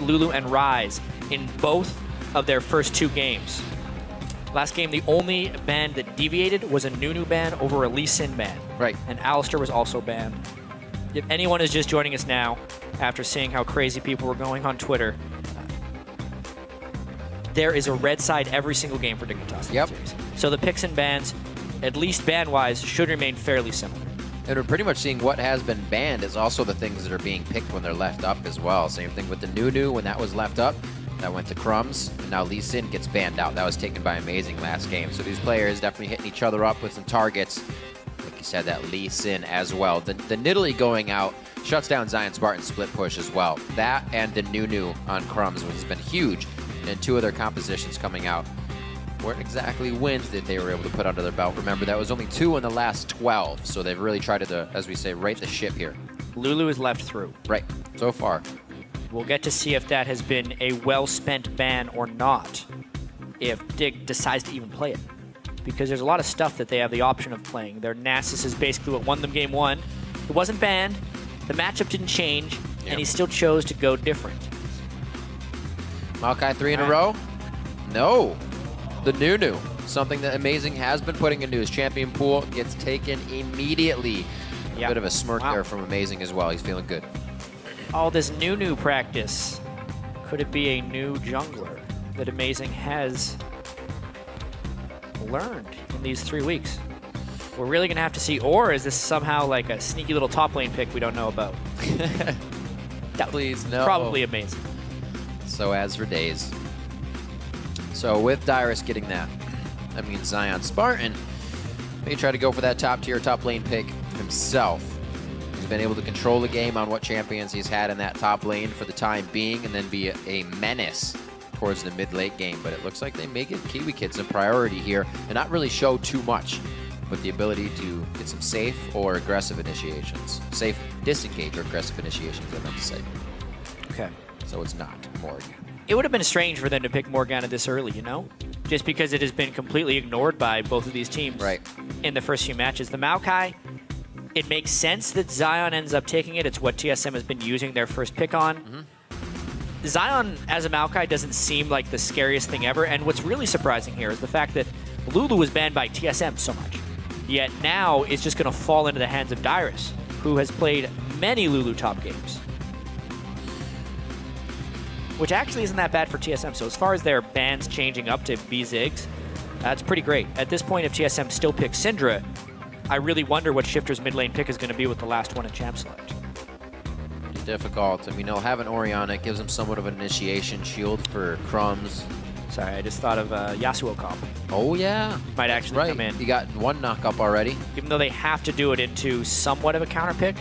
Lulu and Ryze in both of their first two games. Last game, the only ban that deviated was a Nunu ban over a Lee Sin ban. Right. And Alistar was also banned. If anyone is just joining us now after seeing how crazy people were going on Twitter, there is a red side every single game for Dignitas. Yep. series. So the picks and bans, at least ban-wise, should remain fairly similar. And we're pretty much seeing what has been banned is also the things that are being picked when they're left up as well. Same thing with the Nunu when that was left up. That went to Crumbs. Now Lee Sin gets banned out. That was taken by Amazing last game. So these players definitely hitting each other up with some targets. Like you said, that Lee Sin as well. The, the Nidalee going out shuts down Zion Spartan split push as well. That and the Nunu on Crumbs, which has been huge. And two other compositions coming out weren't exactly wins that they were able to put under their belt. Remember, that was only two in the last 12, so they've really tried to, as we say, right the ship here. Lulu is left through. Right, so far. We'll get to see if that has been a well-spent ban or not, if Dig decides to even play it. Because there's a lot of stuff that they have the option of playing. Their Nasus is basically what won them game one. It wasn't banned, the matchup didn't change, Yep. and he still chose to go different. Maokai three in a row? No. The Nunu, something that Amazing has been putting into his champion pool, gets taken immediately. A Yeah. bit of a smirk Wow. there from Amazing as well. He's feeling good. All this new new practice, could it be a new jungler that Amazing has learned in these three weeks? We're really gonna have to see, or is this somehow like a sneaky little top lane pick we don't know about? Please, no. Probably amazing. So as for days. So with Dyrus getting that, that means Zion Spartan may try to go for that top tier, top lane pick himself. He's been able to control the game on what champions he's had in that top lane for the time being and then be a, a menace towards the mid-late game. But it looks like they may give Kiwi Kids a priority here and not really show too much with the ability to get some safe or aggressive initiations. Safe disengage or aggressive initiations, I meant to say. Okay. So it's not Morgan. It would have been strange for them to pick Morgana this early, you know? Just because it has been completely ignored by both of these teams Right. in the first few matches. The Maokai, it makes sense that Zion ends up taking it. It's what TSM has been using their first pick on. Mm-hmm. Zion as a Maokai doesn't seem like the scariest thing ever, and what's really surprising here is the fact that Lulu was banned by TSM so much. Yet now it's just going to fall into the hands of Dyrus, who has played many Lulu top games. Which actually isn't that bad for TSM. So as far as their bans changing up to B Ziggs, that's pretty great. At this point, if TSM still picks Syndra, I really wonder what Shifter's mid lane pick is going to be with the last one in Champ Select. Pretty difficult. I mean, he'll have an Orianna. It gives him somewhat of an initiation shield for Crumbs. Sorry, I just thought of uh, Yasuo comp. Oh, yeah. Might That's actually right. come in. He got one knock up already. even though they have to do it into somewhat of a counter pick.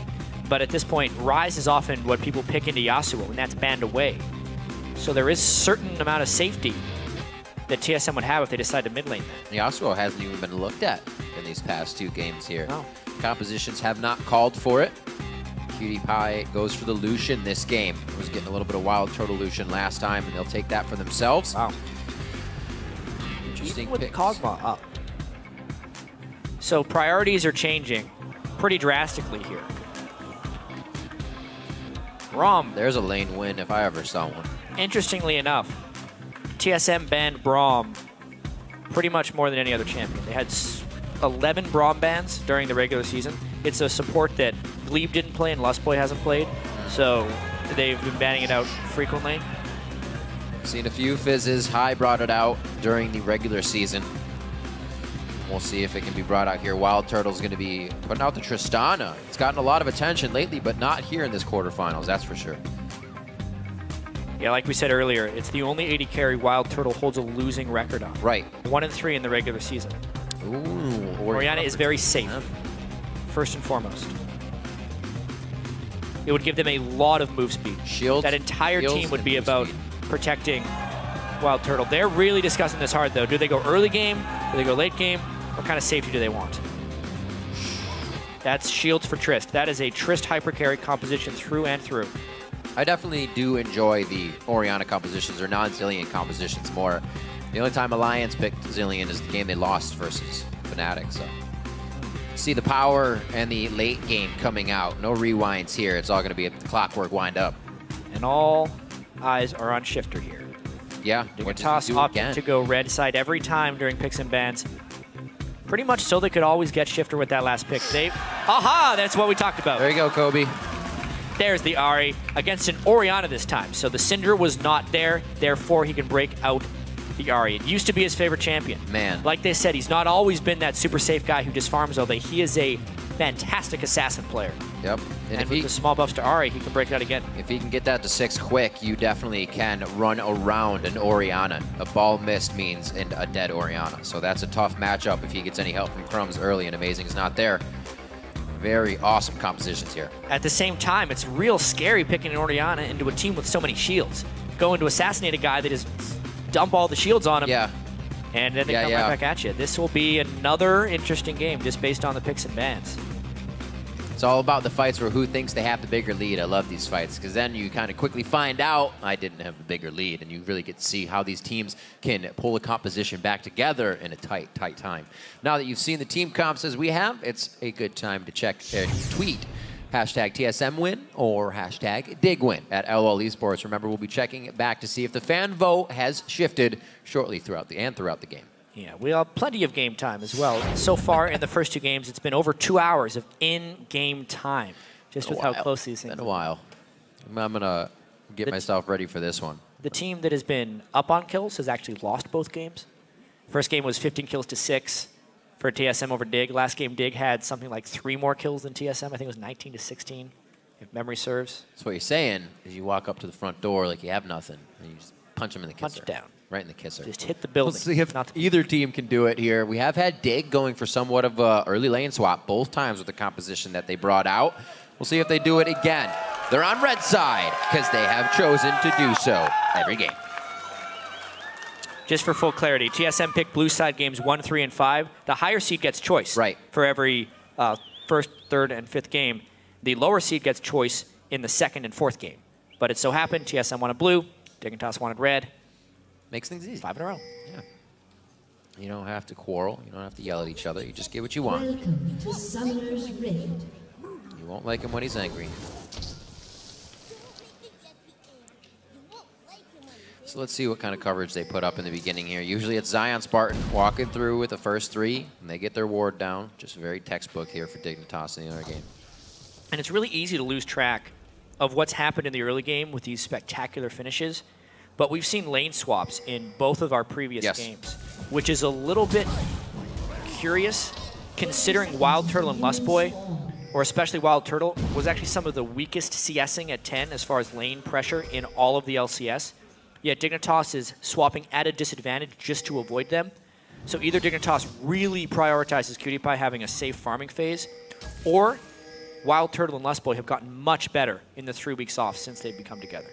But at this point, Ryze is often what people pick into Yasuo, and that's banned away. So there is certain amount of safety that TSM would have if they decide to mid lane that. Yasuo hasn't even been looked at in these past two games here. No. Compositions have not called for it. Cutie Pie goes for the Lucian this game. Was getting a little bit of wild turtle Lucian last time, and they'll take that for themselves. Wow. Interesting Even with picks. Kog'Maw up. So priorities are changing pretty drastically here. Rom, There's a lane win if I ever saw one. Interestingly enough, TSM banned Braum pretty much more than any other champion. They had 11 Braum bans during the regular season. It's a support that Gleeb didn't play and Lustboy hasn't played, so they've been banning it out frequently. Seen a few fizzes. High brought it out during the regular season. We'll see if it can be brought out here. Wild Turtle's going to be putting out the Tristana. It's gotten a lot of attention lately, but not here in this quarterfinals, that's for sure. Yeah, like we said earlier, it's the only AD carry Wild Turtle holds a losing record on. Right. One and three in the regular season. Ooh. Orianna is very safe, first and foremost. It would give them a lot of move speed. Shields, That entire team would be about speed. protecting Wild Turtle. They're really discussing this hard, though. Do they go early game? Do they go late game? What kind of safety do they want? That's shields for Trist. That is a Trist hyper carry composition through and through. I definitely do enjoy the Orianna compositions or non-Zilean compositions more. The only time Alliance picked Zilean is the game they lost versus Fnatic, so. See the power and the late game coming out. No rewinds here. It's all going to be a clockwork wind up. And all eyes are on Shifter here. Yeah, Toss he do opted again? to go red side every time during picks and bans. Pretty much so they could always get Shifter with that last pick. They, aha, that's what we talked about. There you go, Kobe. There's the Ahri against an Orianna this time. So the Syndra was not there, therefore he can break out the Ahri. It used to be his favorite champion. Man. Like they said, he's not always been that super safe guy who just farms all day. He is a fantastic assassin player. Yep. And, And, if with he the small buffs to Ahri, he can break it out again. if he can get that to six quick, you definitely can run around an Orianna. A ball missed means and a dead Orianna. So that's a tough matchup if he gets any help from Crumbs early and Amazing is not there. Very awesome compositions here. At the same time, it's real scary picking an Orianna into a team with so many shields. Going to assassinate a guy that just dump all the shields on him, Yeah. and then they Yeah, come yeah. right back at you. This will be another interesting game just based on the picks and bans. It's all about the fights where who thinks they have the bigger lead. I love these fights because then you kind of quickly find out I didn't have the bigger lead, and you really get to see how these teams can pull a composition back together in a tight, tight time. Now that you've seen the team comps as we have, it's a good time to check and tweet hashtag TSM win or hashtag dig win at LL Esports. Remember, we'll be checking back to see if the fan vote has shifted shortly throughout the and throughout the game. Yeah, we have plenty of game time as well. So far in the first two games, it's been over two hours of in-game time, just with a how close these things Been a while. I'm gonna get The- myself ready for this one. The team that has been up on kills has actually lost both games. First game was 15 kills to 6 for TSM over Dig. Last game, Dig had something like three more kills than TSM. I think it was 19 to 16, if memory serves. So what you're saying is you walk up to the front door like you have nothing, and you just punch him in the Punch down. Right in the kisser. Just hit the building. Let's see if Not- either team can do it here. We have had Dig going for somewhat of a early lane swap both times with the composition that they brought out. We'll see if they do it again. They're on red side because they have chosen to do so every game. Just for full clarity, TSM picked blue side games 1, 3, and 5. The higher seed gets choice Right. for every uh, first, third, and fifth game. The lower seed gets choice in the second and fourth game. But it so happened TSM wanted blue, Dignitas wanted red. Makes things easy. Five in a row. Yeah. You don't have to quarrel. You don't have to yell at each other. You just get what you want. Welcome to Summoner's Rift. You won't like him when he's angry. So let's see what kind of coverage they put up in the beginning here. Usually it's Zion Spartan walking through with the first three, and they get their ward down. Just very textbook here for Dignitas in the other game. And it's really easy to lose track of what's happened in the early game with these spectacular finishes. But we've seen lane swaps in both of our previous Yes. games, which is a little bit curious considering Wild Turtle and Lust Boy, or especially Wild Turtle, was actually some of the weakest CSing at 10 as far as lane pressure in all of the LCS. Yet Dignitas is swapping at a disadvantage just to avoid them. So either Dignitas really prioritizes Cutie Pie having a safe farming phase, or Wild Turtle and Lust Boy have gotten much better in the three weeks off since they've become together.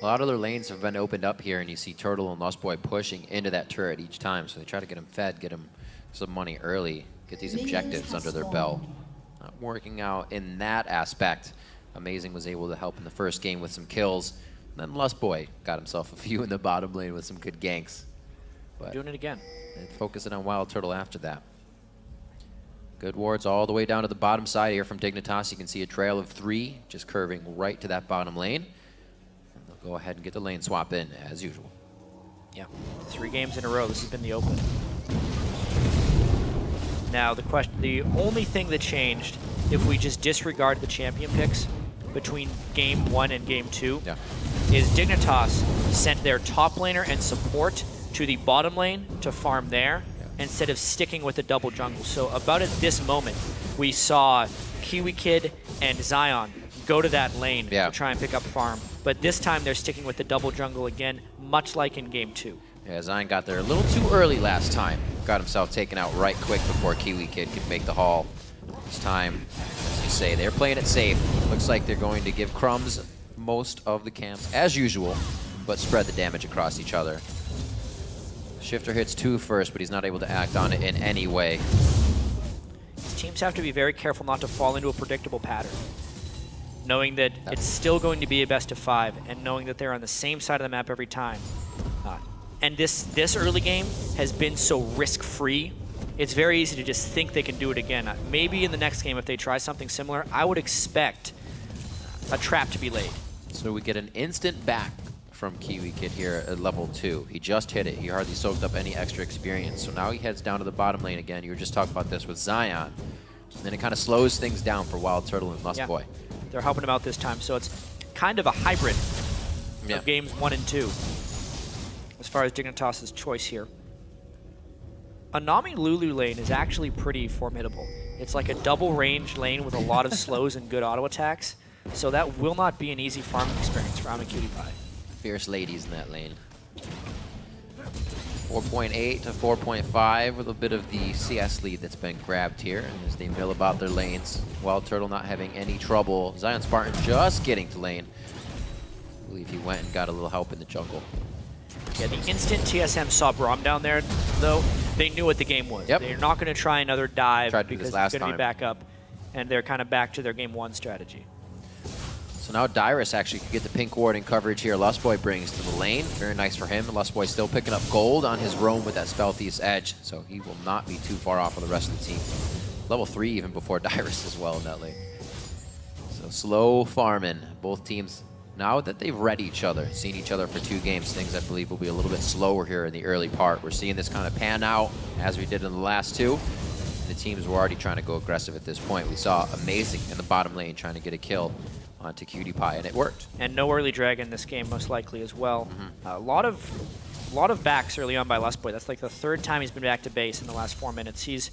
A lot of their lanes have been opened up here, and you see Turtle and Lust Boy pushing into that turret each time. So they try to get him fed, get him some money early, get these objectives under their belt. Not working out in that aspect. Amazing was able to help in the first game with some kills. And then Lust Boy got himself a few in the bottom lane with some good ganks. But Doing it again. and focusing on Wild Turtle after that. Good wards all the way down to the bottom side here from Dignitas. You can see a trail of three just curving right to that bottom lane. Go ahead and get the lane swap in as usual. Yeah, three games in a row. This has been the open. Now the question, the only thing that changed, if we just disregard the champion picks between game one and game two, Yeah. is Dignitas sent their top laner and support to the bottom lane to farm there Yeah. instead of sticking with the double jungle. So about at this moment, we saw Kiwi Kid and Zion go to that lane Yeah. to try and pick up farm. But this time they're sticking with the double jungle again, much like in game two. Yeah, Zion got there a little too early last time. Got himself taken out right quick before Kiwi Kid could make the haul. This time, as you say, they're playing it safe. Looks like they're going to give Crumbs most of the camps, as usual, but spread the damage across each other. Shifter hits two first, but he's not able to act on it in any way. teams have to be very careful not to fall into a predictable pattern. Knowing that it's still going to be a best of five, and knowing that they're on the same side of the map every time. Uh, and this this early game has been so risk-free. It's very easy to just think they can do it again. Uh, Maybe in the next game, if they try something similar, I would expect a trap to be laid. So we get an instant back from Kiwi Kid here at level 2. He just hit it. He hardly soaked up any extra experience. So now he heads down to the bottom lane again. You were just talking about this with Zion. And then it kind of slows things down for Wild Turtle and Lust Yeah. Boy. They're helping him out this time, so it's kind of a hybrid Yeah. of games one and two as far as Dignitas's choice here. Anami Lulu lane is actually pretty formidable. It's like a double range lane with a lot of slows and good auto attacks, so that will not be an easy farming experience for Cutie Pie. Fierce ladies in that lane. 4.8 to 4.5 with a bit of the CS lead that's been grabbed here and as they mill about their lanes. Wild Turtle not having any trouble. Zion Spartan just getting to lane. I believe he went and got a little help in the jungle. Yeah, the instant TSM saw Braum down there, though, they knew what the game was. Yep. They're not going to try another dive Tried because it's going to be back up, and they're kind of back to their game one strategy. So now Dyrus actually could get the pink ward in coverage here. Lustboy brings to the lane. Very nice for him. Lustboy still picking up gold on his roam with that Spell Edge, so he will not be too far off of the rest of the team. Level 3 even before Dyrus as well in that lane. So slow farming. Both teams, now that they've read each other, seen each other for two games, things I believe will be a little bit slower here in the early part. We're seeing this kind of pan out as we did in the last two. The teams were already trying to go aggressive at this point. We saw Amazing in the bottom lane trying to get a kill onto Cutie Pie, and it worked. and no early drag in this game most likely as well. Mm-hmm. a lot of a lot of backs early on by Lustboy. That's like the third time he's been back to base in the last four minutes. He's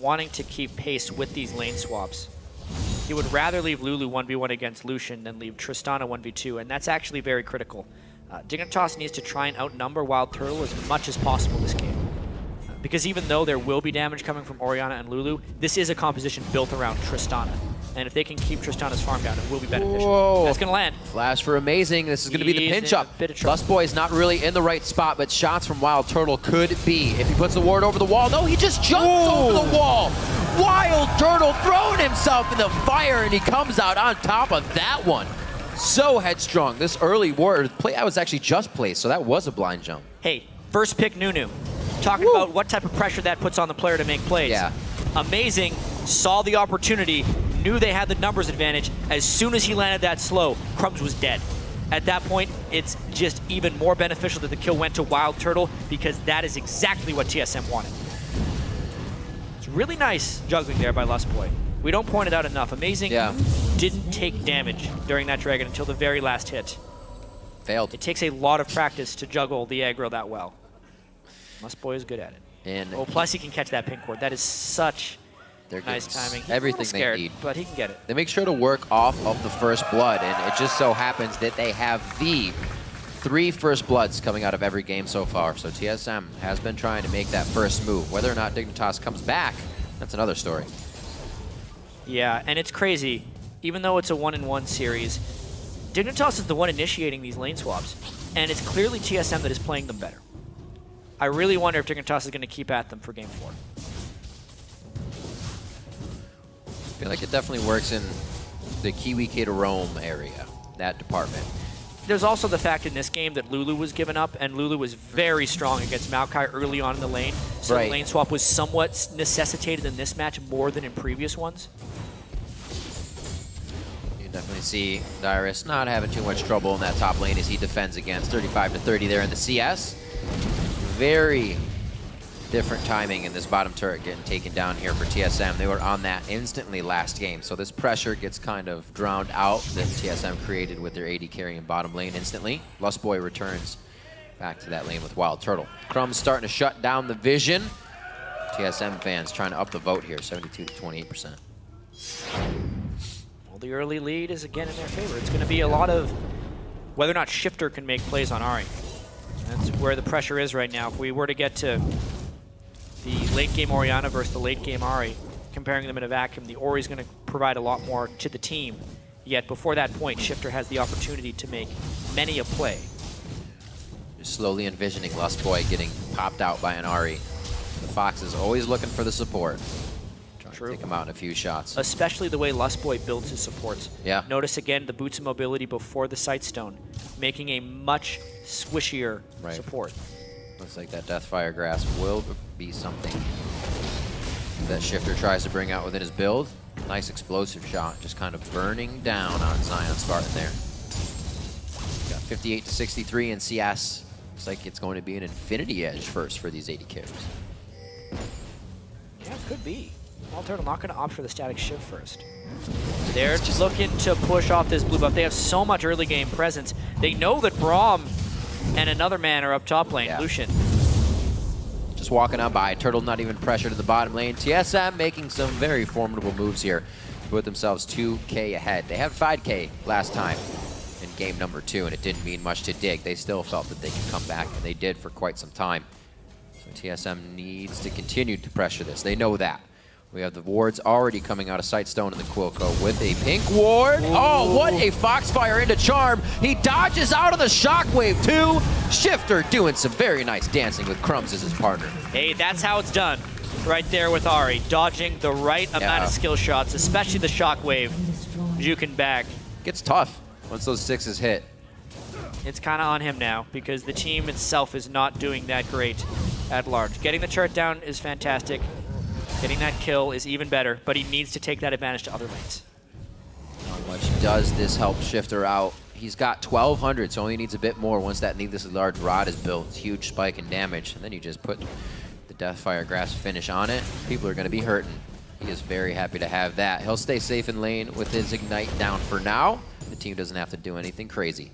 wanting to keep pace with these lane swaps. He would rather leave Lulu 1v1 against Lucian than leave Tristana 1v2, and that's actually very critical. Uh, Dignitas needs to try and outnumber Wild Turtle as much as possible this game. Uh, Because even though there will be damage coming from Orianna and Lulu, this is a composition built around Tristana. And if they can keep Tristana's farm down, it will be beneficial. Whoa. That's going to land. Flash for Amazing. This is going to be the pinch up. of trouble. Lustboy's not really in the right spot, but shots from Wild Turtle could be. If he puts the ward over the wall. No, he just jumps over the wall. Wild Turtle throwing himself in the fire, and he comes out on top of that one. So headstrong. This early ward play, I was actually just placed, so that was a blind jump. Hey, first pick Nunu. Talking about what type of pressure that puts on the player to make plays. Yeah. Amazing. Saw the opportunity. Knew they had the numbers advantage. As soon as he landed that slow, Crumbs was dead. At that point, it's just even more beneficial that the kill went to Wild Turtle because that is exactly what TSM wanted. It's really nice juggling there by Lustboy. We don't point it out enough. Amazing Yeah. didn't take damage during that dragon until the very last hit. Failed. It takes a lot of practice to juggle the aggro that well. Lustboy is good at it. And Oh, plus he can catch that pink cord. That is such they're nice getting timing. He's Everything little they need. but he can get it. They make sure to work off of the first blood, and it just so happens that they have the three first bloods coming out of every game so far. So TSM has been trying to make that first move. Whether or not Dignitas comes back, that's another story. Yeah, and it's crazy. Even though it's a one-in-one series, Dignitas is the one initiating these lane swaps, and it's clearly TSM that is playing them better. I really wonder if Dignitas is going to keep at them for game four. Feel like it definitely works in the Kiwi Kid Rome area, that department. There's also the fact in this game that Lulu was given up, and Lulu was very strong against Maokai early on in the lane. So Right. the lane swap was somewhat necessitated in this match more than in previous ones. You definitely see Dyrus not having too much trouble in that top lane as he defends against 35 to 30 there in the CS. Very different timing in this bottom turret getting taken down here for TSM. They were on that instantly last game, so this pressure gets kind of drowned out that TSM created with their AD carry in bottom lane instantly. Lustboy returns back to that lane with Wild Turtle. Crumb's starting to shut down the vision. TSM fans trying to up the vote here, 72 to 28%. Well, the early lead is again in their favor. It's going to be a lot of whether or not Shifter can make plays on Ahri. That's where the pressure is right now. If we were to get to the late game Orianna versus the late game Ahri, comparing them in a vacuum, the Ori's going to provide a lot more to the team. Yet before that point, Shifter has the opportunity to make many a play. Just slowly envisioning Lustboy getting popped out by an Ahri. The Fox is always looking for the support. True. take him out in a few shots. especially the way Lustboy builds his supports. Yeah. Notice again the boots of mobility before the sight stone, making a much squishier Right. support. Looks like that Deathfire Grasp will be something that Shifter tries to bring out within his build. Nice explosive shot, just kind of burning down on Zion Spartan there. Got 58 to 63 in CS. Looks like it's going to be an Infinity Edge first for these AD carries. Yeah, it could be. Wild Turtle not going to opt for the Statikk Shiv first. They're just looking to push off this blue buff. They have so much early game presence. They know that Braum and another man are up top lane, Yeah. Lucian. Just walking on by. Turtle not even pressured in the bottom lane. TSM making some very formidable moves here to put themselves 2K ahead. They had 5K last time in game number two, and it didn't mean much to dig. They still felt that they could come back, and they did for quite some time. So TSM needs to continue to pressure this. They know that. We have the wards already coming out of Sightstone in the Quilco with a pink ward. Oh, what a Foxfire into Charm. He dodges out of the Shockwave too. Shifter doing some very nice dancing with Crumbs as his partner. Hey, that's how it's done. Right there with Ahri, dodging the right amount Yeah. of skill shots, especially the shockwave, juking back. Gets tough once those sixes hit. It's kind of on him now because the team itself is not doing that great at large. Getting the turret down is fantastic. Getting that kill is even better, but he needs to take that advantage to other lanes. How much does this help Shifter out? He's got 1,200, so only needs a bit more once that needlessly large rod is built. Huge spike in damage, and then you just put the Deathfire Grasp finish on it. People are going to be hurting. He is very happy to have that. He'll stay safe in lane with his Ignite down for now. The team doesn't have to do anything crazy.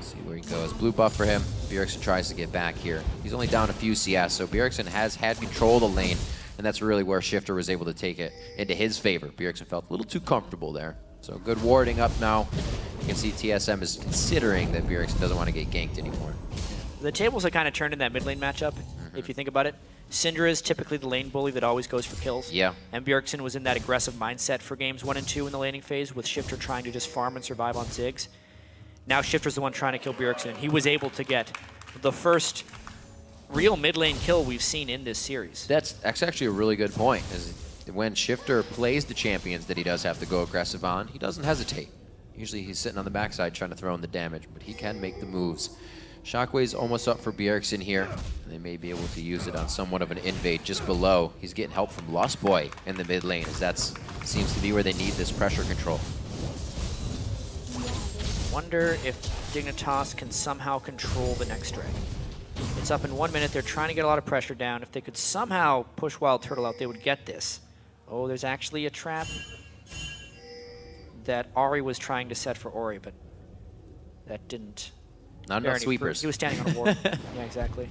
See where he goes. Blue buff for him. Bjergsen tries to get back here. He's only down a few CS, so Bjergsen has had control of the lane, and that's really where Shifter was able to take it into his favor. Bjergsen felt a little too comfortable there. So good warding up now. You can see TSM is considering that Bjergsen doesn't want to get ganked anymore. The tables have kind of turned in that mid lane matchup, mm-hmm. if you think about it. Syndra is typically the lane bully that always goes for kills. Yeah. And Bjergsen was in that aggressive mindset for games one and two in the laning phase, with Shifter trying to just farm and survive on Ziggs. Now Shifter's the one trying to kill Bjergsen. He was able to get the first real mid lane kill we've seen in this series. That's, that's actually a really good point. Is when Shifter plays the champions that he does have to go aggressive on, he doesn't hesitate. Usually he's sitting on the backside trying to throw in the damage, but he can make the moves. Shockwave's almost up for Bjergsen here. They may be able to use it on somewhat of an invade just below. He's getting help from Lust Boy in the mid lane, as that seems to be where they need this pressure control. Wonder if Dignitas can somehow control the next dragon. It's up in one minute. They're trying to get a lot of pressure down. If they could somehow push Wild Turtle out, they would get this. Oh, there's actually a trap that Ahri was trying to set for Ori, but that didn't. Not enough any fruit. sweepers. He was standing on a ward. yeah, exactly.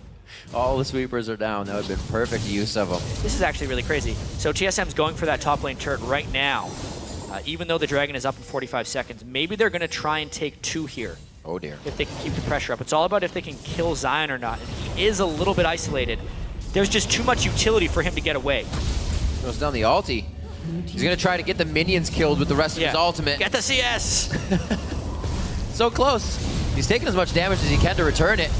All the sweepers are down. That would have been perfect use of them. This is actually really crazy. So TSM's going for that top lane turret right now. Uh, even though the dragon is up in 45 seconds, maybe they're going to try and take two here. Oh dear. if they can keep the pressure up. It's all about if they can kill Zion or not. And he is a little bit isolated. There's just too much utility for him to get away. Goes down the ulti. He's going to try to get the minions killed with the rest of his ultimate. Get the CS! So close. He's taking as much damage as he can to return it.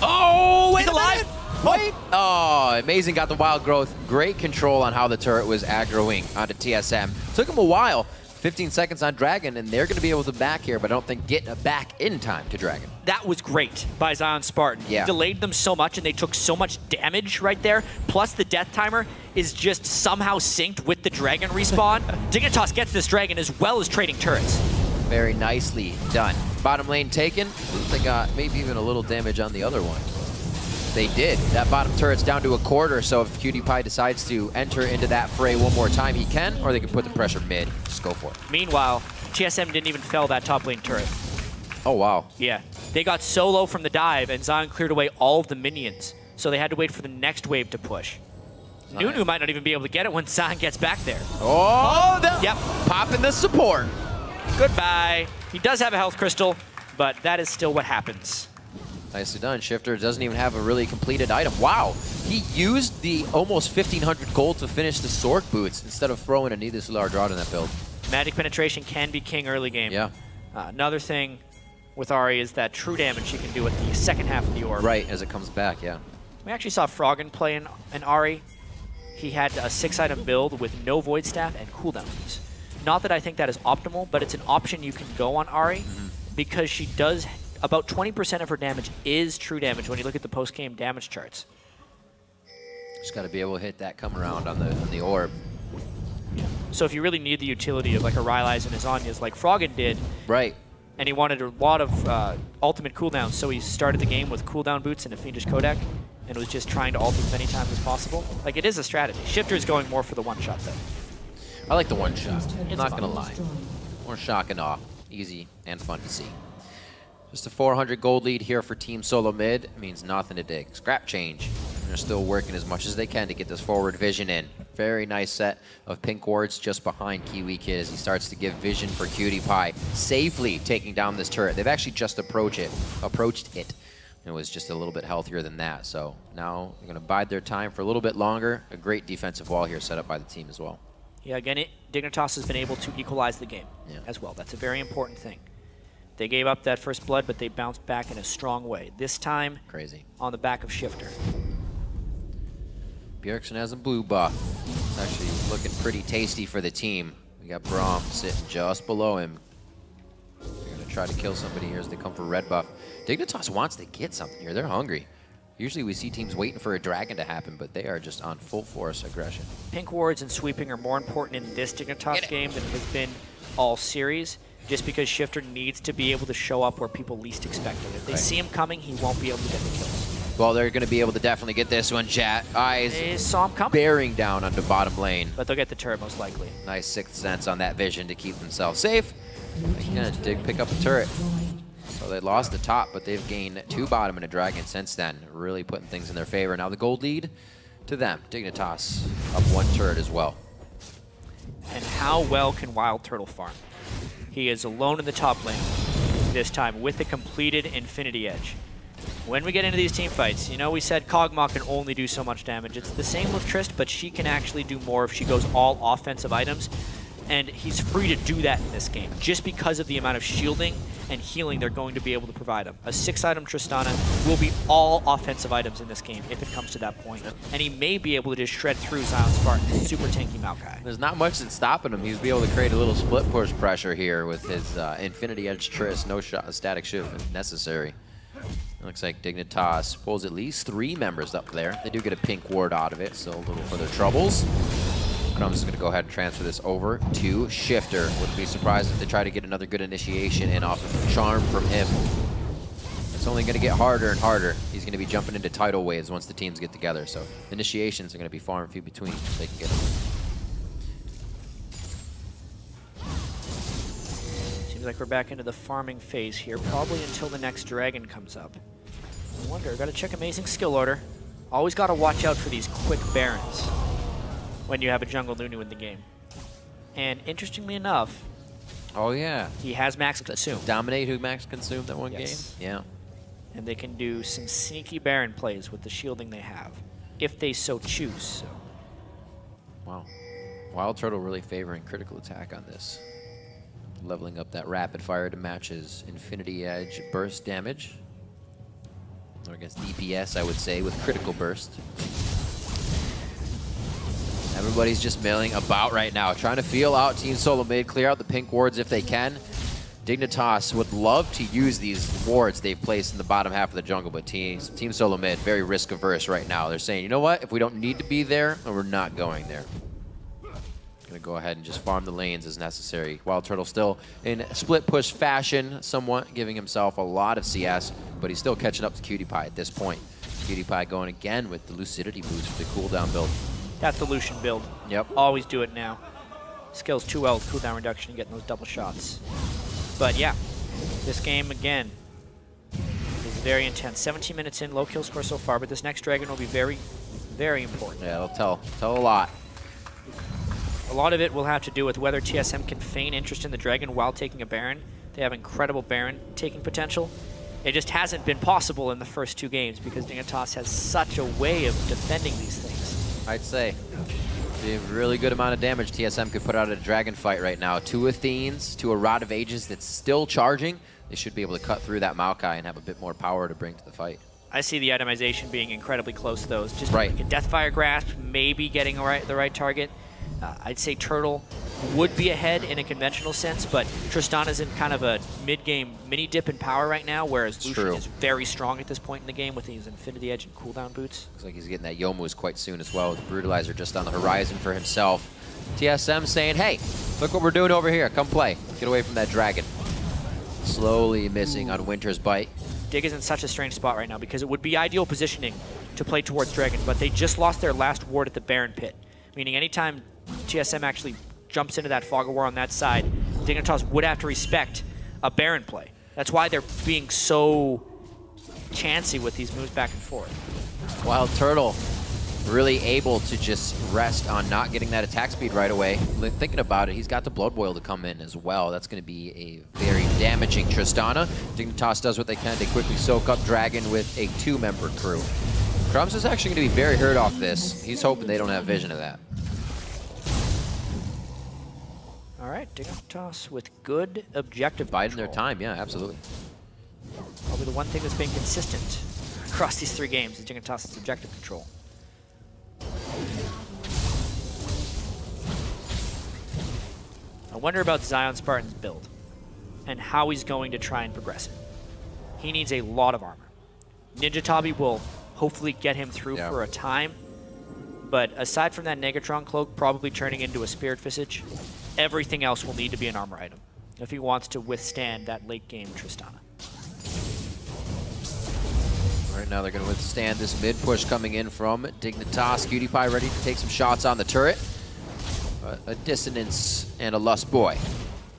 Oh, wait He's a alive. minute. Wait. Oh, amazing. Got the wild growth. Great control on how the turret was aggroing onto TSM. Took him a while. 15 seconds on Dragon, and they're going to be able to back here, but I don't think get back in time to Dragon. that was great by Zion Spartan. Yeah. He delayed them so much and they took so much damage right there. Plus the death timer is just somehow synced with the dragon respawn. Dignitas gets this dragon as well as trading turrets. Very nicely done. Bottom lane taken. They got maybe even a little damage on the other one. They did. That bottom turret's down to a quarter, so if Cutie Pie decides to enter into that fray one more time, he can, or they can put the pressure mid. Just go for it. Meanwhile, TSM didn't even fell that top lane turret. Oh, wow. Yeah. They got so low from the dive, and Zion cleared away all of the minions. So they had to wait for the next wave to push. Zion. Nunu might not even be able to get it when Zion gets back there. Oh, the, Yep. popping the support. Goodbye. He does have a health crystal, but that is still what happens. Nicely done. Shifter doesn't even have a really completed item. Wow. He used the almost 1,500 gold to finish the Sork boots instead of throwing a needless large rod in that build. Magic penetration can be king early game. Yeah. Uh, another thing with Ahri is that true damage she can do with the second half of the orb. Right, as it comes back, yeah. We actually saw Froggen play in, in Ahri. He had a six-item build with no Void Staff and cooldowns. Not that I think that is optimal, but it's an option you can go on Ahri because she does about 20% of her damage is true damage when you look at the post-game damage charts. Just got to be able to hit that come around on the on the orb. So if you really need the utility of like a Rylai's and his Anyas like Froggen did, Right. and he wanted a lot of uh, ultimate cooldowns, so he started the game with cooldown boots and a Fiendish Codex, and was just trying to ult as many times as possible. Like, it is a strategy. Shifter is going more for the one-shot, though. I like the one shot. I'm not gonna lie. More shock and awe. Easy and fun to see. Just a 400 gold lead here for Team Solo Mid means nothing to dig. Scrap change. They're still working as much as they can to get this forward vision in. Very nice set of pink wards just behind Kiwi Kid as he starts to give vision for Cutie Pie, safely taking down this turret. They've actually just approached it. Approached it. It was just a little bit healthier than that. So now they're going to bide their time for a little bit longer. A great defensive wall here set up by the team as well. Yeah, again, it, Dignitas has been able to equalize the game Yeah. as well. That's a very important thing. They gave up that first blood, but they bounced back in a strong way. This time Crazy. on the back of Shifter. Bjergsen has a blue buff. It's actually looking pretty tasty for the team. We got Braum sitting just below him. They're going to try to kill somebody here as they come for red buff. Dignitas wants to get something here. They're hungry. Usually we see teams waiting for a dragon to happen, but they are just on full force aggression. Pink wards and sweeping are more important in this Dignitas game than it has been all series, just because Shifter needs to be able to show up where people least expect him. If they Right. see him coming, he won't be able to get the kills. Well, they're going to be able to definitely get this one, chat. Eyes They saw him coming, bearing down onto bottom lane. but they'll get the turret most likely. Nice sixth sense on that vision to keep themselves safe. Again, Dig pick up a turret. So they lost the top, but they've gained two bottom and a dragon since then, really putting things in their favor. Now the gold lead to them. Dignitas up one turret as well. And how well can Wild Turtle farm? He is alone in the top lane this time with a completed Infinity Edge. When we get into these team fights, you know we said Kog'Maw can only do so much damage. It's the same with Trist, but she can actually do more if she goes all offensive items. And he's free to do that in this game, just because of the amount of shielding and healing they're going to be able to provide him. A six-item Tristana will be all offensive items in this game if it comes to that point. And he may be able to just shred through Zion Spartan, super tanky Maokai. There's not much that's stopping him. He's be able to create a little split push pressure here with his uh, Infinity Edge Triss. No shot, Statikk Shiv if necessary. Looks like Dignitas pulls at least three members up there. They do get a pink ward out of it, so a little for their troubles. Crumbs is going to go ahead and transfer this over to Shifter. Wouldn't be surprised if they try to get another good initiation in off of Charm from him. It's only going to get harder and harder. He's going to be jumping into tidal waves once the teams get together, so initiations are going to be far and few between if they can get them. Seems like we're back into the farming phase here, probably until the next dragon comes up. I wonder, gotta check amazing skill order. Always gotta watch out for these quick barons when you have a jungle Nunu in the game. And interestingly enough, Oh, yeah. he has max consume, Dominate who Max consumed that one Yes. game? Yeah. and they can do some sneaky baron plays with the shielding they have, if they so choose. So Wow. Wild Turtle really favoring critical attack on this. Leveling up that rapid fire to match his Infinity Edge burst damage. Or against DPS, I would say, with critical burst. Everybody's just milling about right now, trying to feel out Team Solo Mid, clear out the pink wards if they can. Dignitas would love to use these wards they've placed in the bottom half of the jungle, but Team, team Solo Mid, very risk averse right now. They're saying, you know what, if we don't need to be there, then we're not going there. Gonna go ahead and just farm the lanes as necessary. Wild Turtle still in split push fashion, somewhat giving himself a lot of CS, but he's still catching up to Cutie Pie at this point. Cutie Pie going again with the Lucidity boost for the cooldown build. That's the Lucian build. Yep. Always do it now. Skills 2L, cooldown reduction, getting those double shots. But yeah, this game again is very intense. 17 minutes in, low kill score so far, but this next dragon will be very, very important. Yeah, it'll tell tell a lot. A lot of it will have to do with whether TSM can feign interest in the dragon while taking a Baron. They have incredible Baron taking potential. It just hasn't been possible in the first two games because Dignitas has such a way of defending these things. I'd say. A really good amount of damage TSM could put out at a dragon fight right now. Two Athenes to a Rod of Ages that's still charging. They should be able to cut through that Maokai and have a bit more power to bring to the fight. I see the itemization being incredibly close, though. It's just Right. like a Deathfire Grasp, maybe getting right, the right target. Uh, I'd say Turtle would be ahead in a conventional sense, but Tristana's in kind of a mid-game mini dip in power right now, whereas It's Lucian true. is very strong at this point in the game with his Infinity Edge and cooldown boots. Looks like he's getting that Youmuu's quite soon as well, with the Brutalizer just on the horizon for himself. TSM saying, hey, look what we're doing over here. Come play. Get away from that dragon. Slowly missing on Winter's bite. Dig is in such a strange spot right now because it would be ideal positioning to play towards Dragon, but they just lost their last ward at the Baron Pit, meaning anytime TSM actually jumps into that Fog of War on that side, Dignitas would have to respect a Baron play. That's why they're being so chancy with these moves back and forth. Wild Turtle really able to just rest on not getting that attack speed right away. Thinking about it, he's got the Blood Boil to come in as well. That's going to be a very damaging Tristana. Dignitas does what they can. They quickly soak up Dragon with a two-member crew. Crumbs is actually going to be very hurt off this. He's hoping they don't have vision of that. All right, Dignitas with good objective Biding their time, yeah, absolutely. Probably the one thing that's been consistent across these three games is Dignitas' objective control. I wonder about Zion Spartan's build and how he's going to try and progress it. He needs a lot of armor. Ninja Tabi will hopefully get him through Yeah. for a time, but aside from that Negatron cloak probably turning into a Spirit Visage, everything else will need to be an armor item if he wants to withstand that late game Tristana. Right now they're going to withstand this mid push coming in from Dignitas. Cutie Pie ready to take some shots on the turret. A Dissonance and a Lust Boy.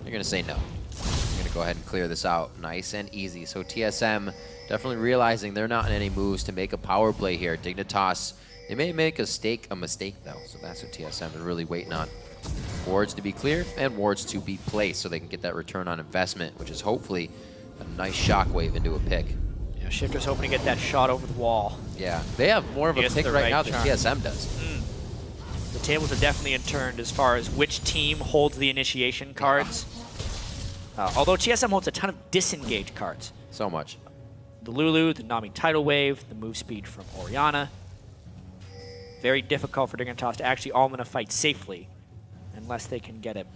They're going to say no. They're going to go ahead and clear this out nice and easy. So TSM definitely realizing they're not in any moves to make a power play here. Dignitas, they may make a stake a mistake though. So that's what TSM is really waiting on. Wards to be cleared and wards to be placed so they can get that return on investment, which is hopefully a nice shockwave into a pick. Yeah, Shifter's hoping to get that shot over the wall. Yeah, they have more of a pick right right now than. TSM does. The tables are definitely turned as far as which team holds the initiation cards. Uh, although TSM holds a ton of disengage cards. So much. The Lulu, the Nami Tidal Wave, the move speed from Orianna. Very difficult for Dignitas to actually all in a fight safely unless they can get it.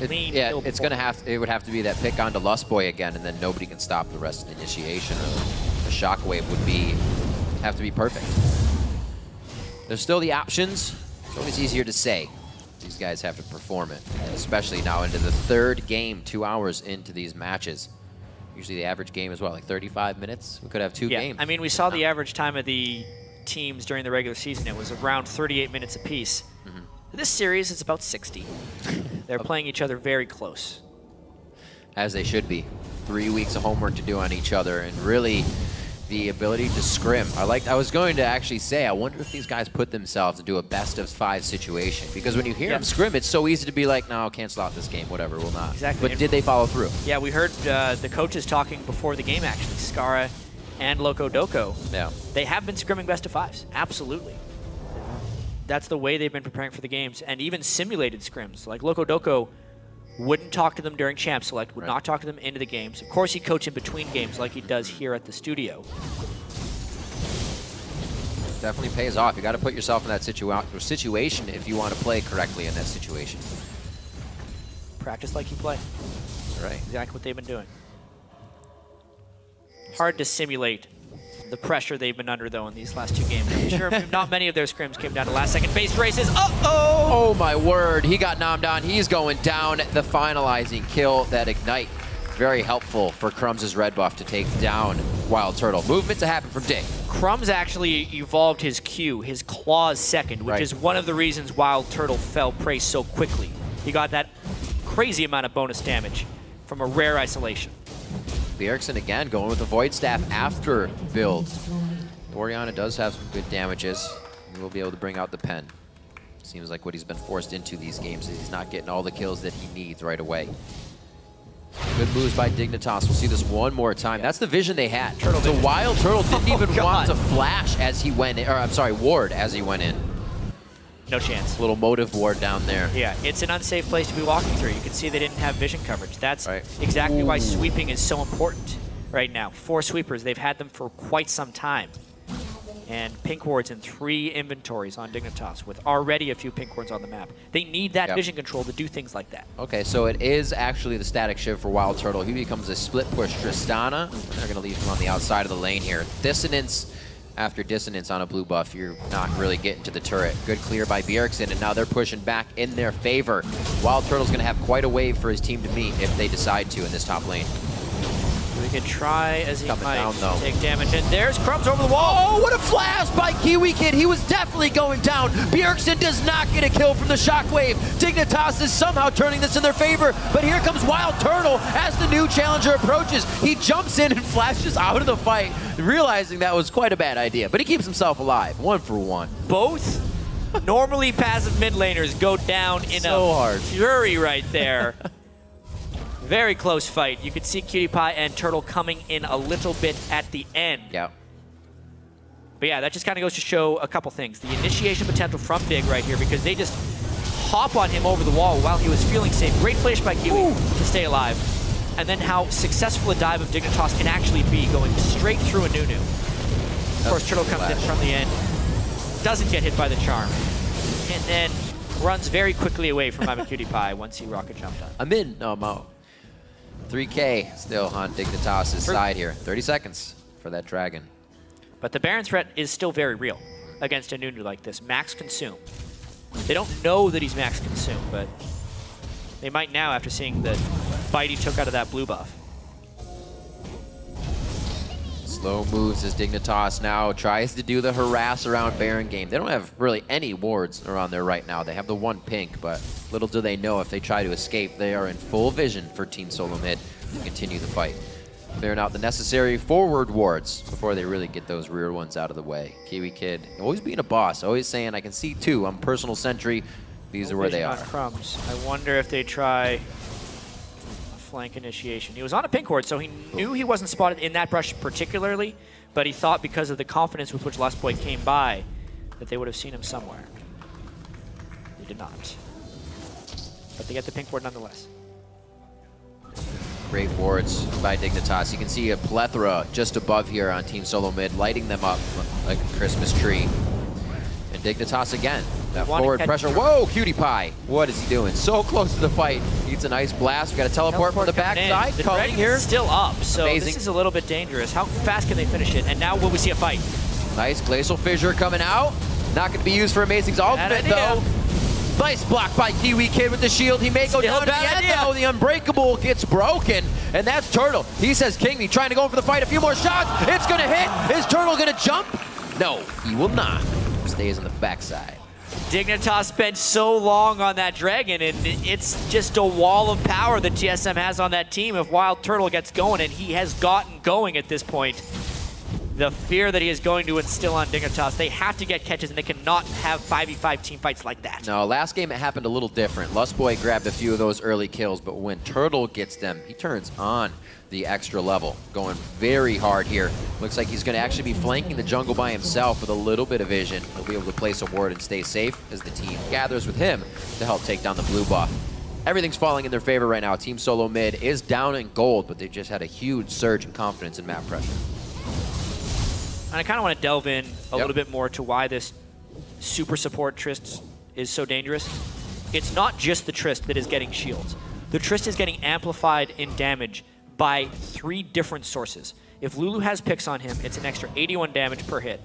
It- yeah, it's gonna have. it would have to be that pick onto Lust Boy again, and then nobody can stop the rest of the initiation. The shockwave would be have to be perfect. There's still the options. It's always easier to say. These guys have to perform it, especially now into the third game, two hours into these matches. Usually the average game is what, like 35 minutes? We could have two Yeah, games. I mean, we saw the average time of the teams during the regular season. It was around 38 minutes apiece. Mm-hmm. This series is about 60. They're playing each other very close. as they should be. Three weeks of homework to do on each other, and really the ability to scrim. I like. I was going to actually say, I wonder if these guys put themselves into a best of five situation because when you hear Yeah. them scrim, it's so easy to be like, no, cancel out this game, whatever, we'll not. Exactly. But did they follow through? Yeah, we heard uh, the coaches talking before the game, actually. Scarra and Loco Doco. Yeah. They have been scrimming best of fives. Absolutely. That's the way they've been preparing for the games, and even simulated scrims. Like Loco Doco wouldn't talk to them during Champ Select, would Right. not talk to them into the games. Of course, he coach in between games like he does here at the studio. Definitely pays off. You got to put yourself in that situa- situation if you want to play correctly in that situation. Practice like you play. That's right. Exactly what they've been doing. Hard to simulate the pressure they've been under, though, in these last two games. I'm sure not many of their scrims came down to last second base races. Uh-oh! Oh my word, he got nommed on. He's going down the finalizing kill that Ignite. Very helpful for Crumbs' red buff to take down Wild Turtle. Movement to happen from Dig. Crumbs actually evolved his Q, his claws second, which Right. is one of the reasons Wild Turtle fell prey so quickly. He got that crazy amount of bonus damage from a rare isolation. Bjergsen again going with the Void Staff after build. Orianna does have some good damages. He will be able to bring out the pen. Seems like what he's been forced into these games is he's not getting all the kills that he needs right away. Good moves by Dignitas. We'll see this one more time. That's the vision they had. Turtle the. Wild Turtle didn't Oh, even want to flash as he went in, or I'm sorry, ward as he went in. No chance. Little motive ward down there. Yeah, it's an unsafe place to be walking through. You can see they didn't have vision coverage. That's Right. exactly why sweeping is so important right now. Four sweepers, they've had them for quite some time. And pink wards in three inventories on Dignitas with already a few pink wards on the map. They need that Yep. vision control to do things like that. Okay, so it is actually the Statikk Shiv for Wild Turtle. He becomes a split push Tristana. They're going to leave him on the outside of the lane here. Dissonance after dissonance on a blue buff, you're not really getting to the turret. Good clear by Bjergsen, and now they're pushing back in their favor. Wild Turtle's going to have quite a wave for his team to meet if they decide to in this top lane. We could try as he Coming might down, though. take damage. And there's Crumbs over the wall. Oh, what a flash by Kiwi Kid. He was definitely going down. Bjergsen does not get a kill from the shockwave. Dignitas is somehow turning this in their favor, but here comes Wild Turtle as the new challenger approaches. He jumps in and flashes out of the fight, realizing that was quite a bad idea, but he keeps himself alive, one for one. Both normally passive mid laners go down in So a hard. fury right there. Very close fight. You could see Cutie Pie and Turtle coming in a little bit at the end. Yeah. But yeah, that just kind of goes to show a couple things. The initiation potential from Big right here because they just hop on him over the wall while he was feeling safe. Great flash by Kiwi to stay alive. And then how successful a dive of Dignitas can actually be going straight through a Nunu. Of course, Turtle comes in from the end, doesn't get hit by the charm, and then runs very quickly away from I'm a Cutie Pie once he rocket jumped on. I'm in. No, I'm out. 3K still on Dignitas' side here. 30 seconds for that dragon. But the Baron threat is still very real against a Nunu like this. Max Consume. They don't know that he's Max Consume, but they might now after seeing the bite he took out of that blue buff. Slow moves as Dignitas now tries to do the harass around Baron game. They don't have really any wards around there right now. They have the one pink, but little do they know if they try to escape, they are in full vision for Team Solo Mid to continue the fight. Clearing out the necessary forward wards before they really get those rear ones out of the way. Kiwi Kid, always being a boss, always saying, I can see two, I'm personal sentry. These are where they are. Crumbs. I wonder if they try flank initiation. He was on a pink ward, so he knew he wasn't spotted in that brush particularly, but he thought because of the confidence with which Lust Boy came by that they would have seen him somewhere. They did not. But they get the pink ward nonetheless. Great wards by Dignitas. You can see a plethora just above here on Team Solo Mid, lighting them up like a Christmas tree. And Dignitas again. That forward pressure. Whoa, Cutie Pie. What is he doing? So close to the fight. Needs a nice blast. We got a teleport, from the backside. The Coming here. still up, so Amazing. this is a little bit dangerous. How fast can they finish it? And now will we see a fight? Nice glacial fissure coming out. Not going to be used for Amazing's ultimate though. Nice block by Kiwi Kid with the shield. He may go Still down the end though. The Unbreakable gets broken. And that's Turtle. He says Kingney trying to go for the fight. A few more shots. It's going to hit. Is Turtle going to jump? No, he will not. Stays on the backside. Dignitas spent so long on that dragon, and it's just a wall of power that TSM has on that team. If Wild Turtle gets going, and he has gotten going at this point, the fear that he is going to instill on Dignitas, they have to get catches, and they cannot have 5v5 team fights like that. No, last game it happened a little different. Lustboy grabbed a few of those early kills, but when Turtle gets them, he turns on the extra level. Going very hard here. Looks like he's going to actually be flanking the jungle by himself with a little bit of vision. He'll be able to place a ward and stay safe as the team gathers with him to help take down the blue buff. Everything's falling in their favor right now. Team Solo Mid is down in gold, but they just had a huge surge in confidence in map pressure. And I kind of want to delve in a Yep. little bit more to why this super support Trist is so dangerous. It's not just the Trist that is getting shields. The Trist is getting amplified in damage by three different sources. If Lulu has Pix on him, it's an extra 81 damage per hit.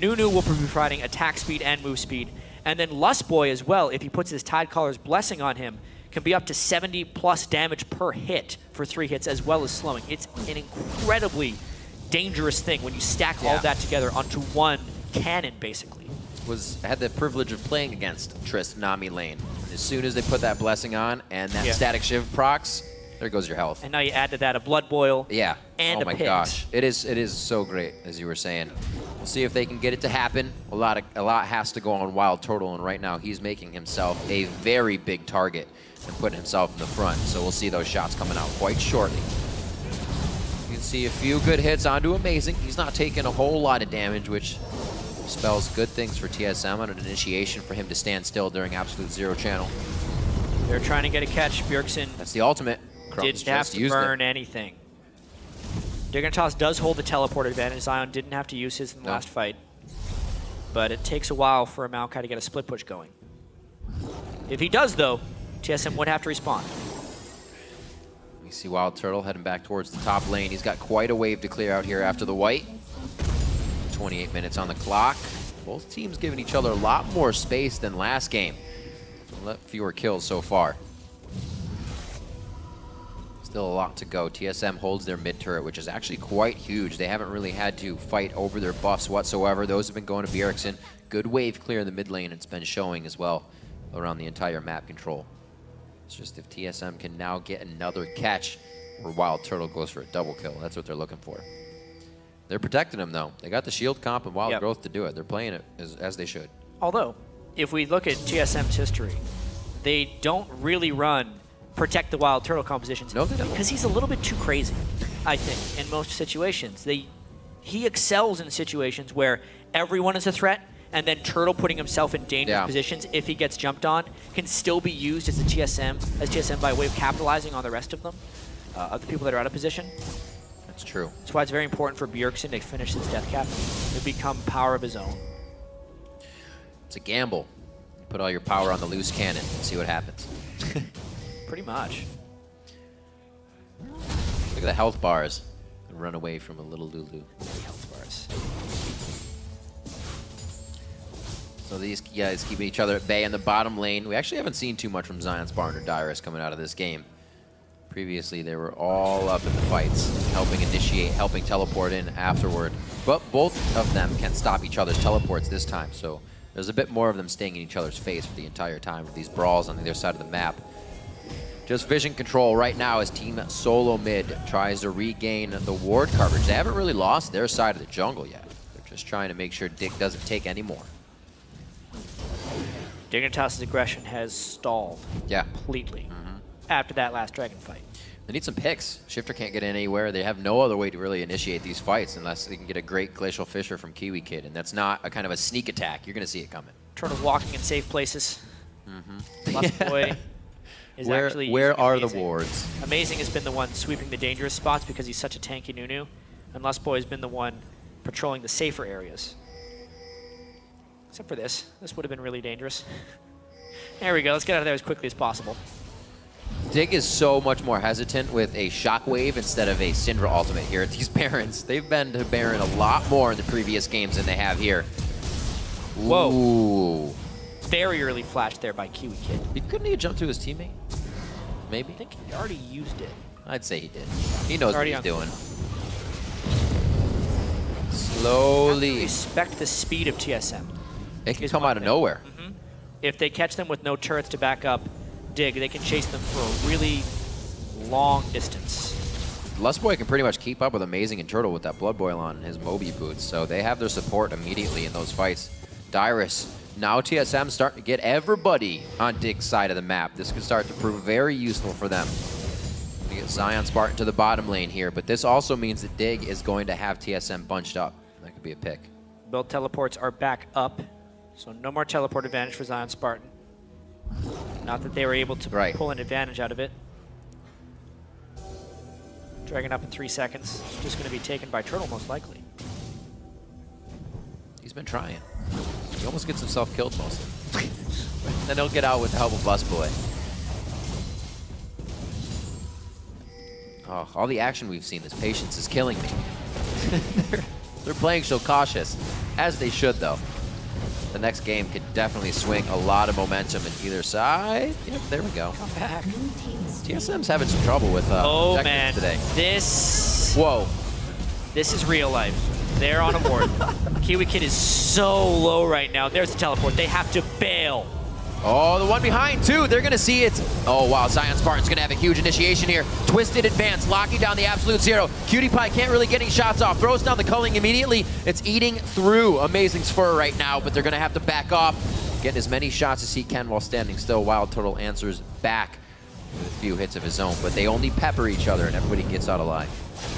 Nunu will be providing attack speed and move speed. And then Lustboy as well, if he puts his Tidecaller's Blessing on him, can be up to 70 plus damage per hit for three hits as well as slowing. It's an incredibly dangerous thing when you stack all that together onto one cannon, basically. was had the privilege of playing against Trist Nami lane. As soon as they put that blessing on and that Yeah. Statikk Shiv procs, there goes your health. And now you add to that a Blood Boil. Yeah. And oh a my pit. gosh, it is it is so great as you were saying. We'll see if they can get it to happen. A lot of a lot has to go on Wild Turtle, and right now he's making himself a very big target and putting himself in the front. So we'll see those shots coming out quite shortly. You can see a few good hits onto Amazing. He's not taking a whole lot of damage, which spells good things for TSM and an initiation for him to stand still during absolute zero channel. They're trying to get a catch. Bjergsen That's the ultimate. Didn't have to burn it. anything. Dignitas does hold the teleport advantage. Zion didn't have to use his in the No. last fight. But it takes a while for a Maokai to get a split push going. If he does, though, TSM would have to respond. We see Wild Turtle heading back towards the top lane. He's got quite a wave to clear out here after the white. 28 minutes on the clock. Both teams giving each other a lot more space than last game. A lot fewer kills so far. Still a lot to go. TSM holds their mid turret, which is actually quite huge. They haven't really had to fight over their buffs whatsoever. Those have been going to Bjergsen. Good wave clear in the mid lane. It's been showing as well around the entire map control. It's just if TSM can now get another catch where Wild Turtle goes for a double kill. That's what they're looking for. They're protecting him, though. They got the shield comp and Wild Yep. Growth to do it. They're playing it as, as they should. Although, if we look at TSM's history, they don't really run protect the wild turtle compositions. No, they don't. Because he's a little bit too crazy, I think, in most situations. They, he excels in situations where everyone is a threat, and then Turtle putting himself in dangerous Yeah. positions if he gets jumped on can still be used as a TSM, as TSM by way of capitalizing on the rest of them, uh, other people that are out of position. That's true. That's why it's very important for Bjergsen to finish his death cap, to become power of his own. It's a gamble. Put all your power on the loose cannon and see what happens. Pretty much. Look at the health bars. Run away from a little Lulu. Health bars. So these guys keeping each other at bay in the bottom lane. We actually haven't seen too much from Zion's Barn or Dyrus coming out of this game. Previously, they were all up in the fights, helping initiate, helping teleport in afterward. But both of them can stop each other's teleports this time, so there's a bit more of them staying in each other's face for the entire time with these brawls on the other side of the map. Just vision control right now as Team Solo Mid tries to regain the ward coverage. They haven't really lost their side of the jungle yet. They're just trying to make sure Dig doesn't take any more. Dignitas's aggression has stalled Yeah. completely mm-hmm. after that last dragon fight. They need some picks. Shifter can't get in anywhere. They have no other way to really initiate these fights unless they can get a great Glacial Fissure from Kiwi Kid, and that's not a kind of a sneak attack. You're going to see it coming. Turtle's walking in safe places. Mm-hmm. Lust Boy is Where, actually where are the wards? Amazing has been the one sweeping the dangerous spots because he's such a tanky Nunu, and Lust Boy has been the one patrolling the safer areas. Except for this. This would have been really dangerous. There we go. Let's get out of there as quickly as possible. Dig is so much more hesitant with a Shockwave instead of a Syndra ultimate here these Barons. They've been to Baron a lot more in the previous games than they have here. Whoa. Ooh. Very early flash there by Kiwi Kid. He couldn't he jump to his teammate? Maybe? I think he already used it. I'd say he did. He knows what he's doing. Slowly. respect the speed of TSM. It can come out of thing. nowhere. Mm-hmm. If they catch them with no turrets to back up Dig, they can chase them for a really long distance. Lustboy can pretty much keep up with Amazing and Turtle with that Blood Boil on his Moby boots, so they have their support immediately in those fights. Dyrus, now TSM starting to get everybody on Dig's side of the map. This could start to prove very useful for them. We get Zion Spartan to the bottom lane here, but this also means that Dig is going to have TSM bunched up. That could be a pick. Build teleports are back up, so no more teleport advantage for Zion Spartan. Not that they were able to Right. pull an advantage out of it. Dragon up in three seconds. Just going to be taken by Turtle, most likely. He's been trying. He almost gets himself killed mostly. then he'll get out with the help of Lustboy. Oh, all the action we've seen, this patience is killing me. they're, they're playing so cautious, as they should though. The next game could definitely swing a lot of momentum in either side. Yep, there we go. Come back. TSM's having some trouble with uh, Oh, objectives man. today. This, Whoa. this is real life. They're on a board. Kiwi Kid is so low right now. There's the teleport. They have to bail. Oh, the one behind too. They're gonna see it. Oh wow, Zion Spartan's gonna have a huge initiation here. Twisted advance, locking down the absolute zero. Cutie Pie can't really get any shots off. Throws down the culling immediately. It's eating through Amazing's fur right now, but they're gonna have to back off. Getting as many shots as he can while standing still. Wild Turtle answers back with a few hits of his own, but they only pepper each other and everybody gets out alive.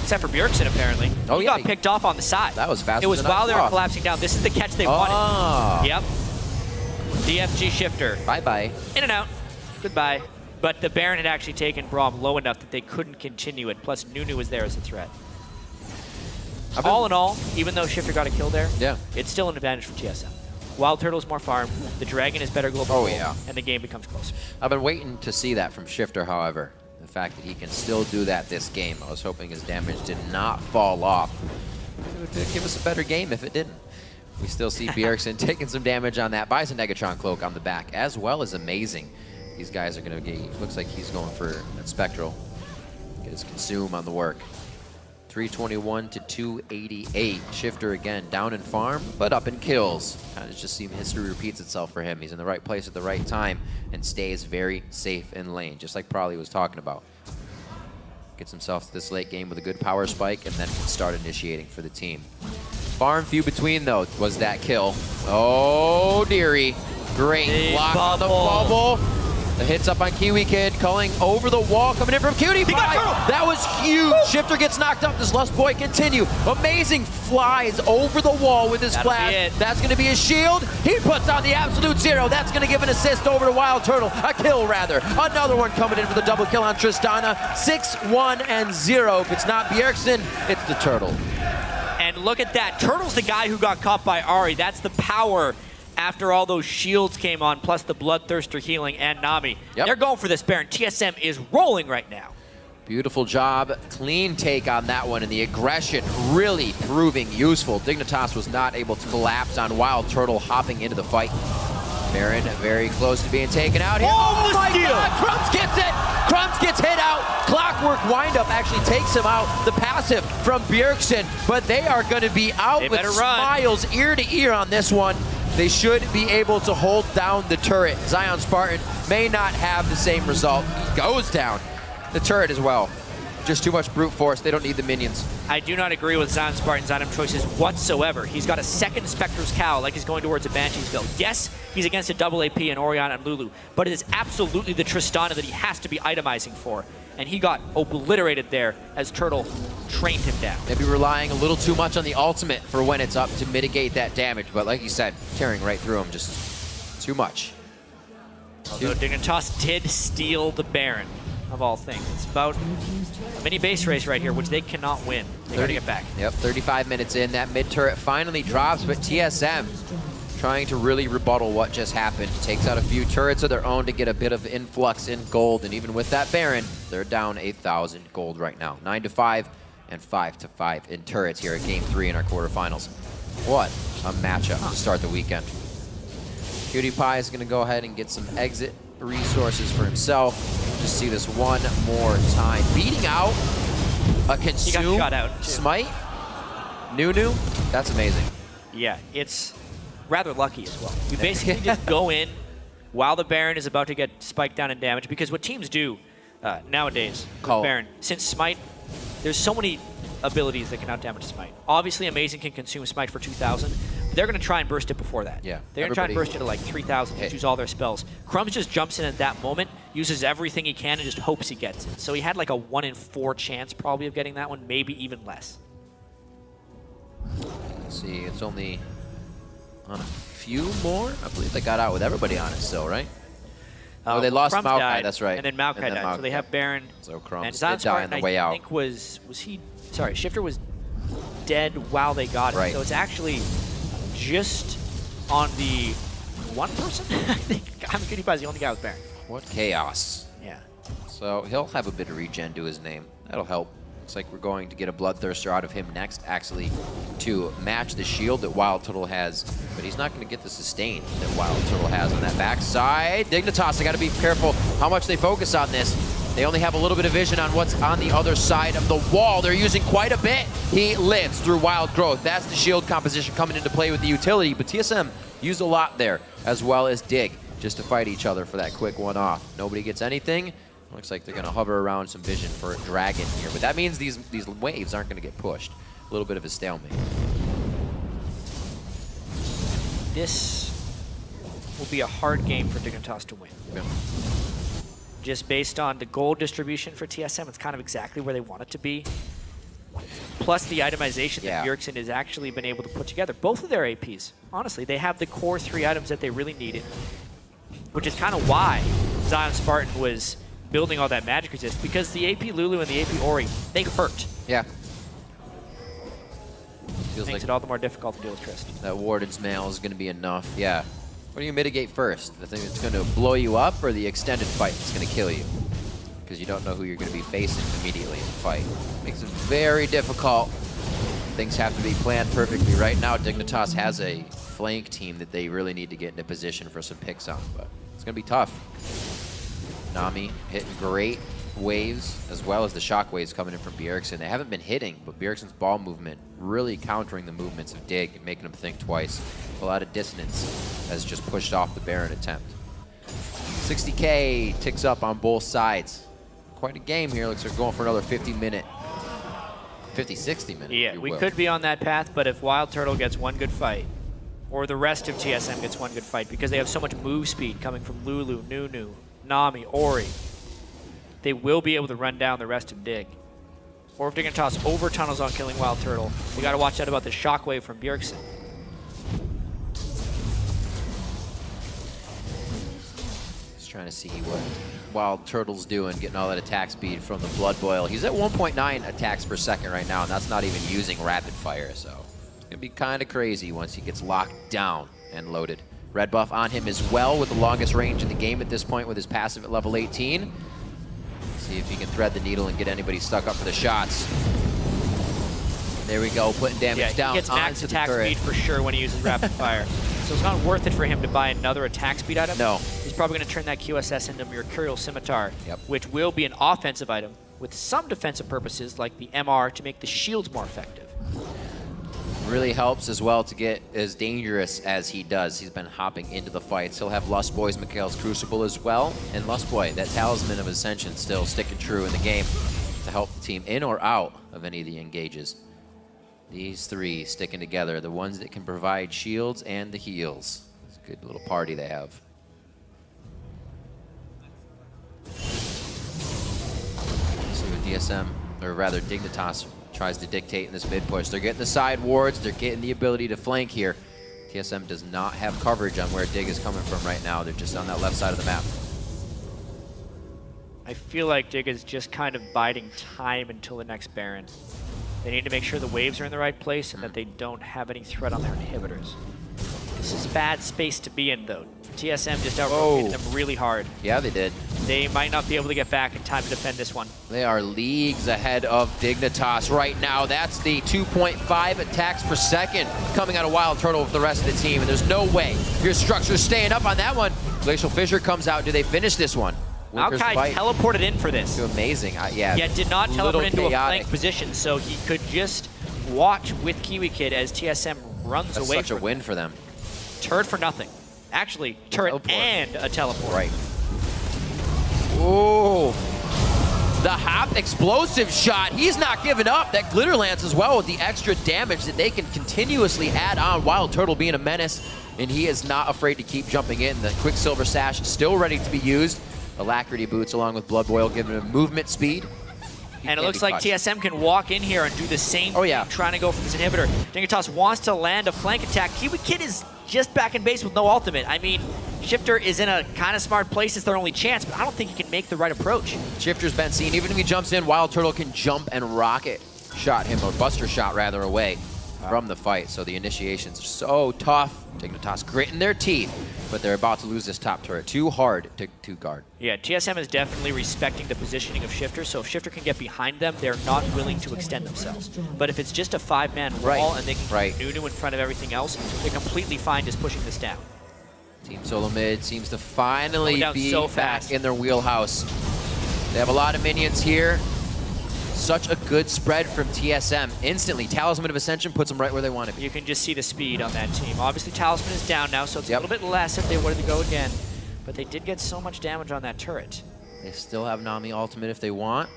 Except for Bjergsen, apparently. Oh, he yeah, got he- picked off on the side. That was fast. It was while they were collapsing down. This is the catch they wanted. Ah. Yep. DFG shifter. Bye bye. In and out. Goodbye. But the Baron had actually taken Braum low enough that they couldn't continue it. Plus, Nunu was there as a threat. Been- All in all, even though Shifter got a kill there, Yeah. it's still an advantage for TSM. Wild Turtle's more farm, the Dragon is better global, Oh, yeah. and the game becomes closer. I've been waiting to see that from Shifter, however. The fact that he can still do that this game. I was hoping his damage did not fall off. It would give us a better game if it didn't. We still see Bjergsen taking some damage on that. Buys a Negatron cloak on the back, as well as amazing. These guys are going to get, looks like he's going for that Spectral. Get his Consume on the work. 321 to 288. Shifter again down in farm, but up in kills. Kind of just seems history repeats itself for him. He's in the right place at the right time and stays very safe in lane, just like Probably was talking about. Gets himself to this late game with a good power spike and then can start initiating for the team. Far and few between, though, was that kill. Oh, dearie. Great Big block on the bubble. Bubble. The hits up on Kiwi Kid, calling over the wall, coming in from Cutie Pie. That was huge. Shifter gets knocked up. Does Lust Boy continue? Amazing flies over the wall with his That'll flash. That's going to be his shield. He puts on the absolute zero. That's going to give an assist over to Wild Turtle. A kill, rather. Another one coming in for the double kill on Tristana. 6, 1, and 0. If it's not Bjergsen, it's the Turtle. And look at that. Turtle's the guy who got caught by Ahri. That's the power after all those shields came on, plus the Bloodthirster healing and Nami. Yep. They're going for this Baron. TSM is rolling right now. Beautiful job, clean take on that one, and the aggression really proving useful. Dignitas was not able to collapse on Wild Turtle hopping into the fight. Baron very close to being taken out here. Oh, the my steal! God! Crumbs gets it! Crumbs gets hit out. Clockwork windup actually takes him out. The passive from Bjergsen, but they are going to be out They with better run. smiles ear to ear on this one. They should be able to hold down the turret. Zion Spartan may not have the same result. He goes down. The turret as well. Just too much brute force. They don't need the minions. I do not agree with Zion Spartan's item choices whatsoever. He's got a second Spectre's Cowl like he's going towards a Banshee's build. Yes, he's against a double AP and Orion and Lulu, but it is absolutely the Tristana that he has to be itemizing for. And he got obliterated there as Turtle trained him down. Maybe relying a little too much on the ultimate for when it's up to mitigate that damage. But like you said, tearing right through him, just too much. Although Dignitas did steal the Baron, of all things. It's about a mini base race right here, which they cannot win. They gotta get back. Yep, 35 minutes in. That mid turret finally drops, but TSM trying to really rebuttal what just happened. Takes out a few turrets of their own to get a bit of influx in gold, and even with that Baron, they're down 8,000 gold right now. 9 to 5 and 5 to 5 in turrets here at game 3 in our quarterfinals. What a matchup to start the weekend. Cutie Pie is going to go ahead and get some exit resources for himself. Just see this one more time. Beating out a consume shot out, too. smite. Nunu, that's amazing. Yeah, it's rather lucky as well. You basically just go in while the Baron is about to get spiked down in damage, because what teams do uh, nowadays Call. Baron, since Smite, there's so many abilities that can outdamage Smite. Obviously, Amazing can consume Smite for 2,000. They're going to try and burst it before that. Yeah, They're going to try and burst it to like 3,000 Hey. to use all their spells. Crumbs just jumps in at that moment, uses everything he can, and just hopes he gets it. So he had like a 1 in 4 chance probably of getting that one, maybe even less. Let's see, it's only on a few more. I believe they got out with everybody on it still, right? Oh, they lost Maokai, died, that's right. And then Maokai died. So they have Baron. So Crumbs and did die on the way out. I think was was he? Sorry, Shifter was dead while they got. Right. So it's actually just on the one person. I think I'm Cutie Pie's the only guy with Baron. What chaos. Yeah. So he'll have a bit of regen to his name. That'll help. Looks like we're going to get a Bloodthirster out of him next, actually, to match the shield that Wild Turtle has. But he's not going to get the sustain that Wild Turtle has on that backside. Dignitas, I got to be careful how much they focus on this. They only have a little bit of vision on what's on the other side of the wall. They're using quite a bit. He lives through Wild Growth. That's the shield composition coming into play with the utility. But TSM used a lot there, as well as Dig, just to fight each other for that quick one-off. Nobody gets anything. Looks like they're going to hover around some vision for a dragon here. But that means these, these waves aren't going to get pushed. A little bit of a stalemate. This will be a hard game for Dignitas to win. Yeah. Just based on the gold distribution for TSM, it's kind of exactly where they want it to be. Plus the itemization Yeah. that Bjergsen has actually been able to put together. Both of their APs, honestly, they have the core three items that they really needed, which is kind of why Zion Spartan was building all that magic resist, because the AP Lulu and the AP Ori, they hurt. Yeah. Feels Makes like it all the more difficult to deal with Trist. that Warden's Mail is going to be enough. Yeah. What do you mitigate first? The thing that's going to blow you up or the extended fight that's going to kill you? Because you don't know who you're going to be facing immediately in the fight. Makes it very difficult. Things have to be planned perfectly. Right now, Dignitas has a flank team that they really need to get into position for some picks on, but it's going to be tough. Nami hitting great waves as well as the shock waves coming in from Bjergsen. They haven't been hitting, but Bjergsen's ball movement really countering the movements of Dig and making him think twice. A lot of dissonance has just pushed off the Baron attempt. 60k ticks up on both sides. Quite a game here. Looks like going for another 50 minute, 50, 60 minute. Yeah, we could be on that path, but if Wild Turtle gets one good fight, or the rest of TSM gets one good fight, because they have so much move speed coming from Lulu, Nunu, Nami, Ori, they will be able to run down the rest of Dig. Or if they're going to toss over tunnels on killing Wild Turtle, we got to watch out about the shockwave from Bjergsen. Just trying to see what Wild Turtle's doing, getting all that attack speed from the Blood Boil. He's at 1.9 attacks per second right now, and that's not even using rapid fire, so to be kind of crazy once he gets locked down and loaded. Red buff on him as well with the longest range in the game at this point with his passive at level 18. See if he can thread the needle and get anybody stuck up for the shots. There we go, putting damage Yeah, down he gets max attack speed for sure when he uses rapid fire. So it's not worth it for him to buy another attack speed item. No. He's probably going to turn that QSS into Mercurial Scimitar, Yep. which will be an offensive item with some defensive purposes like the MR to make the shields more effective. Really helps as well to get as dangerous as he does. He's been hopping into the fights. He'll have Lust Boy's Mikael's Crucible as well. And Lust Boy, that Talisman of Ascension, still sticking true in the game to help the team in or out of any of the engages. These three sticking together, the ones that can provide shields and the heals. It's a good little party they have. See what TSM, or rather Dignitas, tries to dictate in this mid push. They're getting the side wards, they're getting the ability to flank here. TSM does not have coverage on where Dig is coming from right now. They're just on that left side of the map. I feel like Dig is just kind of biding time until the next Baron. They need to make sure the waves are in the right place and that they don't have any threat on their inhibitors. This is bad space to be in, though. TSM just Whoa. them really hard. Yeah, they did. They might not be able to get back in time to defend this one. They are leagues ahead of Dignitas right now. That's the 2.5 attacks per second coming out of Wild Turtle with the rest of the team. And there's no way your structure's staying up on that one. Glacial Fissure comes out. Do they finish this one? Wilker's Maokai fight teleported in for this. too amazing. Uh, yeah, Yet did not teleport into a chaotic. flank position, so he could just watch with Kiwi Kid as TSM runs That's away such a win for them. turret for nothing. Actually, turret Teleport. and a teleport. Right. Ooh. The hop explosive shot. He's not giving up. That Glitterlance as well with the extra damage that they can continuously add on. Wild Turtle being a menace, and he is not afraid to keep jumping in. The Quicksilver Sash still ready to be used. Alacrity boots along with Blood Boil giving him movement speed. He And it looks like touched. TSM can walk in here and do the same Oh, yeah. thing, trying to go for this inhibitor. Dignitas wants to land a flank attack. Kiwi Kid is just back in base with no ultimate. I mean, Shifter is in a kind of smart place. It's their only chance, but I don't think he can make the right approach. Shifter's been seen. Even if he jumps in, Wild Turtle can jump and rocket shot him, or Buster shot rather, away from the fight. So the initiations are so tough. Dignitas gritting their teeth, but they're about to lose this top turret. Too hard to, to guard. Yeah, TSM is definitely respecting the positioning of Shifter, so if Shifter can get behind them, they're not willing to extend themselves. But if it's just a five-man wall Right, and they can right. keep Nunu in front of everything else, they're completely fine just pushing this down. Team Solo Mid seems to finally be so back in their wheelhouse. They have a lot of minions here. Such a good spread from TSM. Instantly, Talisman of Ascension puts them right where they want to be. You can just see the speed on that team. Obviously, Talisman is down now, so it's Yep. a little bit less if they wanted to go again. But they did get so much damage on that turret. They still have Nami ultimate if they want.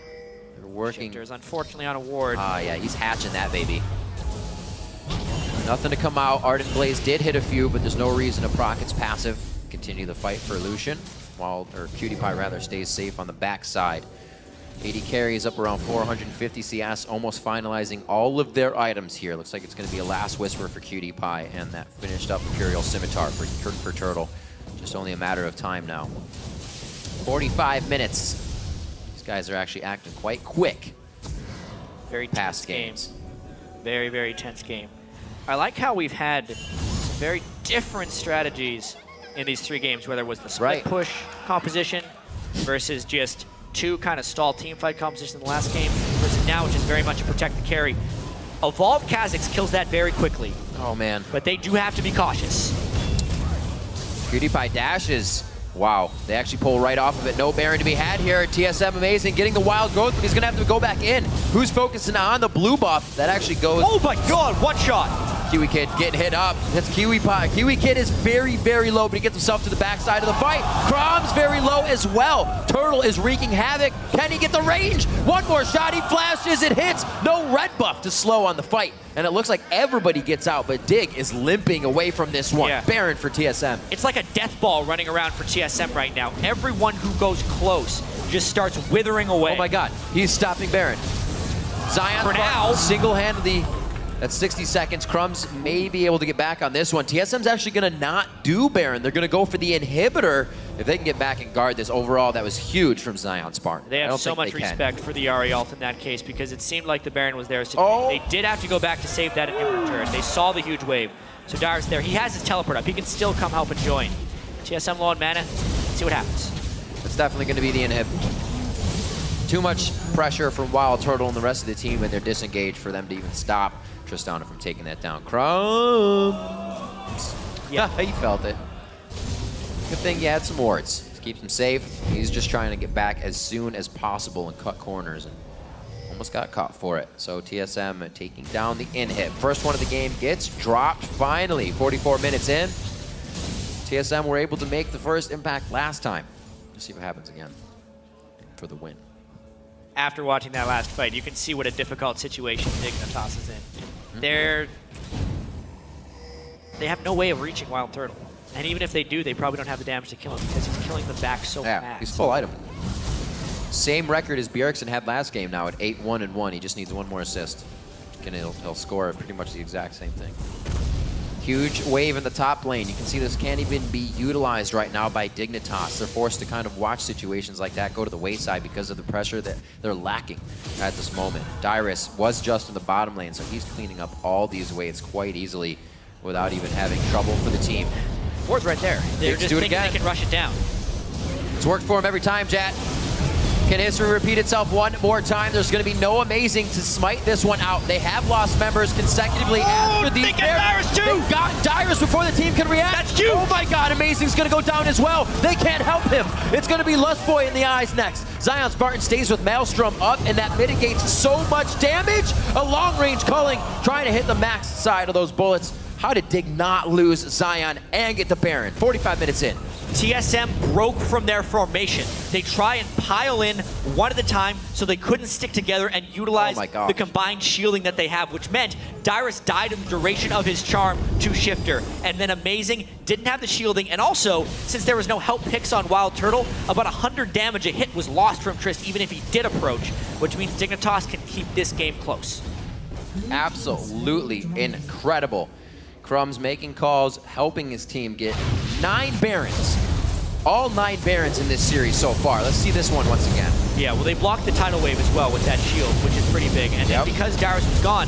They're working. Shifter is unfortunately on a ward. Ah, yeah, he's hatching that baby. Nothing to come out. Ardent Blaze did hit a few, but there's no reason to proc its passive. Continue the fight for Lucian, while, or Cutie Pie rather, stays safe on the backside. AD carries up around 450 CS, almost finalizing all of their items here. Looks like it's going to be a last whisper for Cutie Pie and that finished up Mercurial Scimitar for, for Turtle. Just only a matter of time now. 45 minutes. These guys are actually acting quite quick. very past tense game. games. Very, very tense game. I like how we've had some very different strategies in these three games, whether it was the split Right. push composition versus just two kind of stall team fight composition in the last game versus now, which is very much a protect the carry. Evolved Kha'Zix kills that very quickly, Oh man. but they do have to be cautious. Cutie Pie dashes Wow, they actually pull right off of it. No Baron to be had here. TSM amazing, getting the wild growth, but he's gonna have to go back in. Who's focusing on the blue buff? That actually goes. Oh my god, one shot! Kiwi Kid getting hit up. That's Kiwi Pie. Kiwi Kid is very, very low, but he gets himself to the backside of the fight. Crom's very low as well. Turtle is wreaking havoc. Can he get the range? One more shot, he flashes, it hits. No red buff to slow on the fight. And it looks like everybody gets out, but Dig is limping away from this one. Yeah. Baron for TSM. It's like a death ball running around for TSM right now. Everyone who goes close just starts withering away. Oh my god, he's stopping Baron. Zion For now. single-handedly. That's 60 seconds. Crumbs may be able to get back on this one. TSM's actually going to not do Baron. They're going to go for the inhibitor. If they can get back and guard this overall, that was huge from Zion Spartan. They have so much they can. respect for the Ahri ult in that case because it seemed like the Baron was there. To Oh. They did have to go back to save that inhibitor turret. They saw the huge wave. So Dyrus there. He has his teleport up. He can still come help and join. TSM low on mana. See what happens. It's definitely going to be the inhib. Too much pressure from Wild Turtle and the rest of the team, and they're disengaged for them to even stop Tristana from taking that down. Crumbs. Yeah. he felt it. Good thing you had some wards to keep him safe. He's just trying to get back as soon as possible and cut corners, and almost got caught for it. So TSM taking down the inhib. First one of the game gets dropped finally. 44 minutes in. TSM were able to make the first impact last time. Let's see what happens again for the win. After watching that last fight, you can see what a difficult situation Dignitas is in. Mm-hmm. They're they have no way of reaching Wild Turtle. And even if they do, they probably don't have the damage to kill him because he's killing them back so Yeah, fast. he's full item. Same record as Bjergsen had last game now at 8-1 and 1. He just needs one more assist. And he'll, he'll score pretty much the exact same thing. Huge wave in the top lane. You can see this can't even be utilized right now by Dignitas. They're forced to kind of watch situations like that go to the wayside because of the pressure that they're lacking at this moment. Dyrus was just in the bottom lane, so he's cleaning up all these waves quite easily without even having trouble for the team. Ward's right there. They're Diggs just thinking again. they can rush it down. It's worked for him every time, Jatt. Can history repeat itself one more time? There's going to be no amazing to smite this one out. They have lost members consecutively oh, after these. they get Dyrus too! They got Dyrus before the team can react. That's huge! Oh my God, Amazing's going to go down as well. They can't help him. It's going to be Lustboy in the eyes next. Zion Spartan stays with Maelstrom up, and that mitigates so much damage. A long-range culling, trying to hit the max side of those bullets. How did Dig not lose Zion and get the Baron? 45 minutes in. TSM broke from their formation. They try and pile in one at a time so they couldn't stick together and utilize Oh the combined shielding that they have, which meant Dyrus died in the duration of his charm to Shifter. And then Amazing didn't have the shielding. And also, since there was no help Pix on Wild Turtle, about 100 damage a hit was lost from Trist even if he did approach, which means Dignitas can keep this game close. Absolutely incredible. Crumbs making calls, helping his team get nine Barons. All nine Barons in this series so far. Let's see this one once again. Yeah, well, they blocked the tidal wave as well with that shield, which is pretty big. And then Yep. because Dyrus was gone,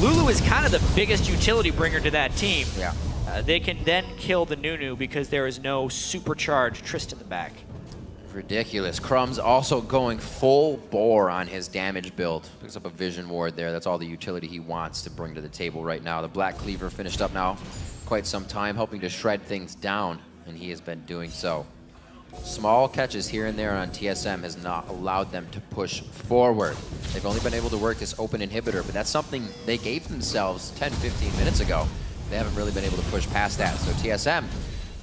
Lulu is kind of the biggest utility bringer to that team. Yeah. Uh, they can then kill the Nunu because there is no supercharged Trist in the back. Ridiculous. Crumbs also going full bore on his damage build. Picks up a Vision Ward there. That's all the utility he wants to bring to the table right now. The Black Cleaver finished up now quite some time, helping to shred things down, and he has been doing so. Small catches here and there on TSM has not allowed them to push forward. They've only been able to work this open inhibitor, but that's something they gave themselves 10, 15 minutes ago. They haven't really been able to push past that. So TSM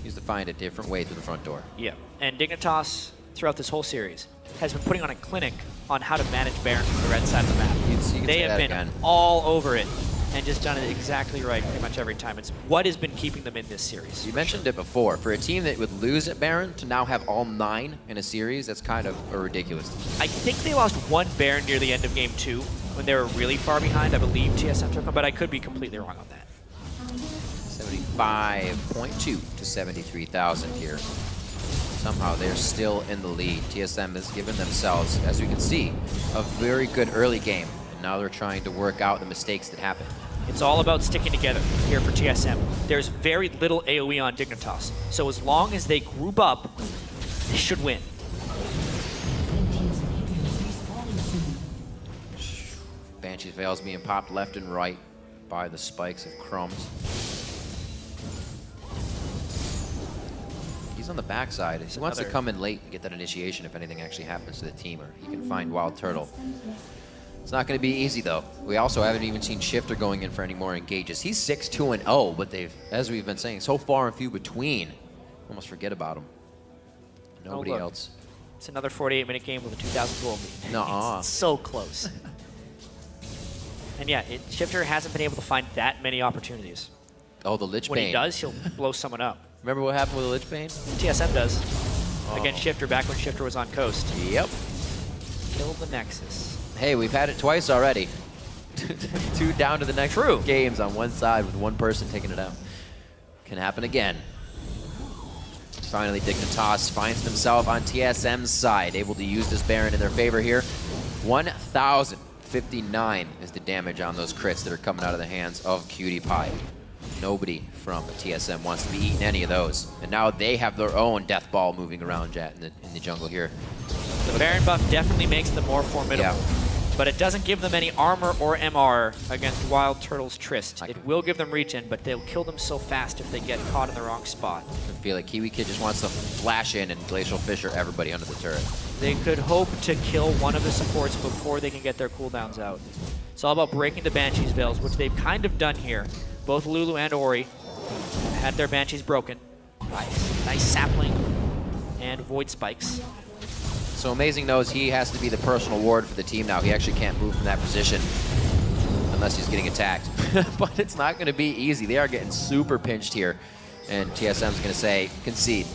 needs to find a different way through the front door. Yeah. And Dignitas, throughout this whole series, has been putting on a clinic on how to manage Baron from the red side of the map. You can you they have been again. all over it and just done it exactly right pretty much every time. It's what has been keeping them in this series. You mentioned it before. For a team that would lose at Baron to now have all nine in a series, that's kind of a ridiculous. I think they lost one Baron near the end of game two when they were really far behind. I believe TSM took them, but I could be completely wrong on that. 75.2 to 73,000 here. Somehow they're still in the lead. TSM has given themselves, as you can see, a very good early game. And now they're trying to work out the mistakes that happened. It's all about sticking together here for TSM. There's very little AoE on Dignitas, so as long as they group up, they should win. Red team's inhibitor is. Banshee's Veils being popped left and right by the spikes of crumbs. He's on the backside. He wants to come in late and get that initiation if anything actually happens to the team, or he can find Wild Turtle. It's not going to be easy though. We also haven't even seen Shifter going in for any more engages. He's 6-2 and 0, but they've, as we've been saying, so far and few between. Almost forget about him. Nobody oh, look. else. It's another 48 minute game with a 2,000 goal lead. Nuh-uh. It's so close. and yeah, it, Shifter hasn't been able to find that many opportunities. Oh, the Lich When he does, he'll blow someone up. Remember what happened with the Lich Bane? TSM does. Oh. Against Shifter back when Shifter was on coast. Yep. Kill the Nexus. Hey, we've had it twice already. Two down to the next True. games on one side with one person taking it out. Can happen again. Finally, Dignitas finds himself on TSM's side, able to use this Baron in their favor here. 1,059 is the damage on those crits that are coming out of the hands of Cutie Pie. Nobody from TSM wants to be eating any of those. And now they have their own death ball moving around Jet in the, in the jungle here. The Baron buff definitely makes them more formidable. Yeah. But it doesn't give them any armor or MR against Wild Turtle's Trist. It will give them regen, but they'll kill them so fast if they get caught in the wrong spot. I feel like Kiwi Kid just wants to flash in and Glacial Fissure everybody under the turret. They could hope to kill one of the supports before they can get their cooldowns out. It's all about breaking the Banshee's veils, which they've kind of done here. Both Lulu and Ori had their Banshees broken. Nice, nice sapling and void spikes. So Amazing knows he has to be the personal ward for the team now. He actually can't move from that position unless he's getting attacked. but it's not going to be easy. They are getting super pinched here. And TSM's going to say, concede.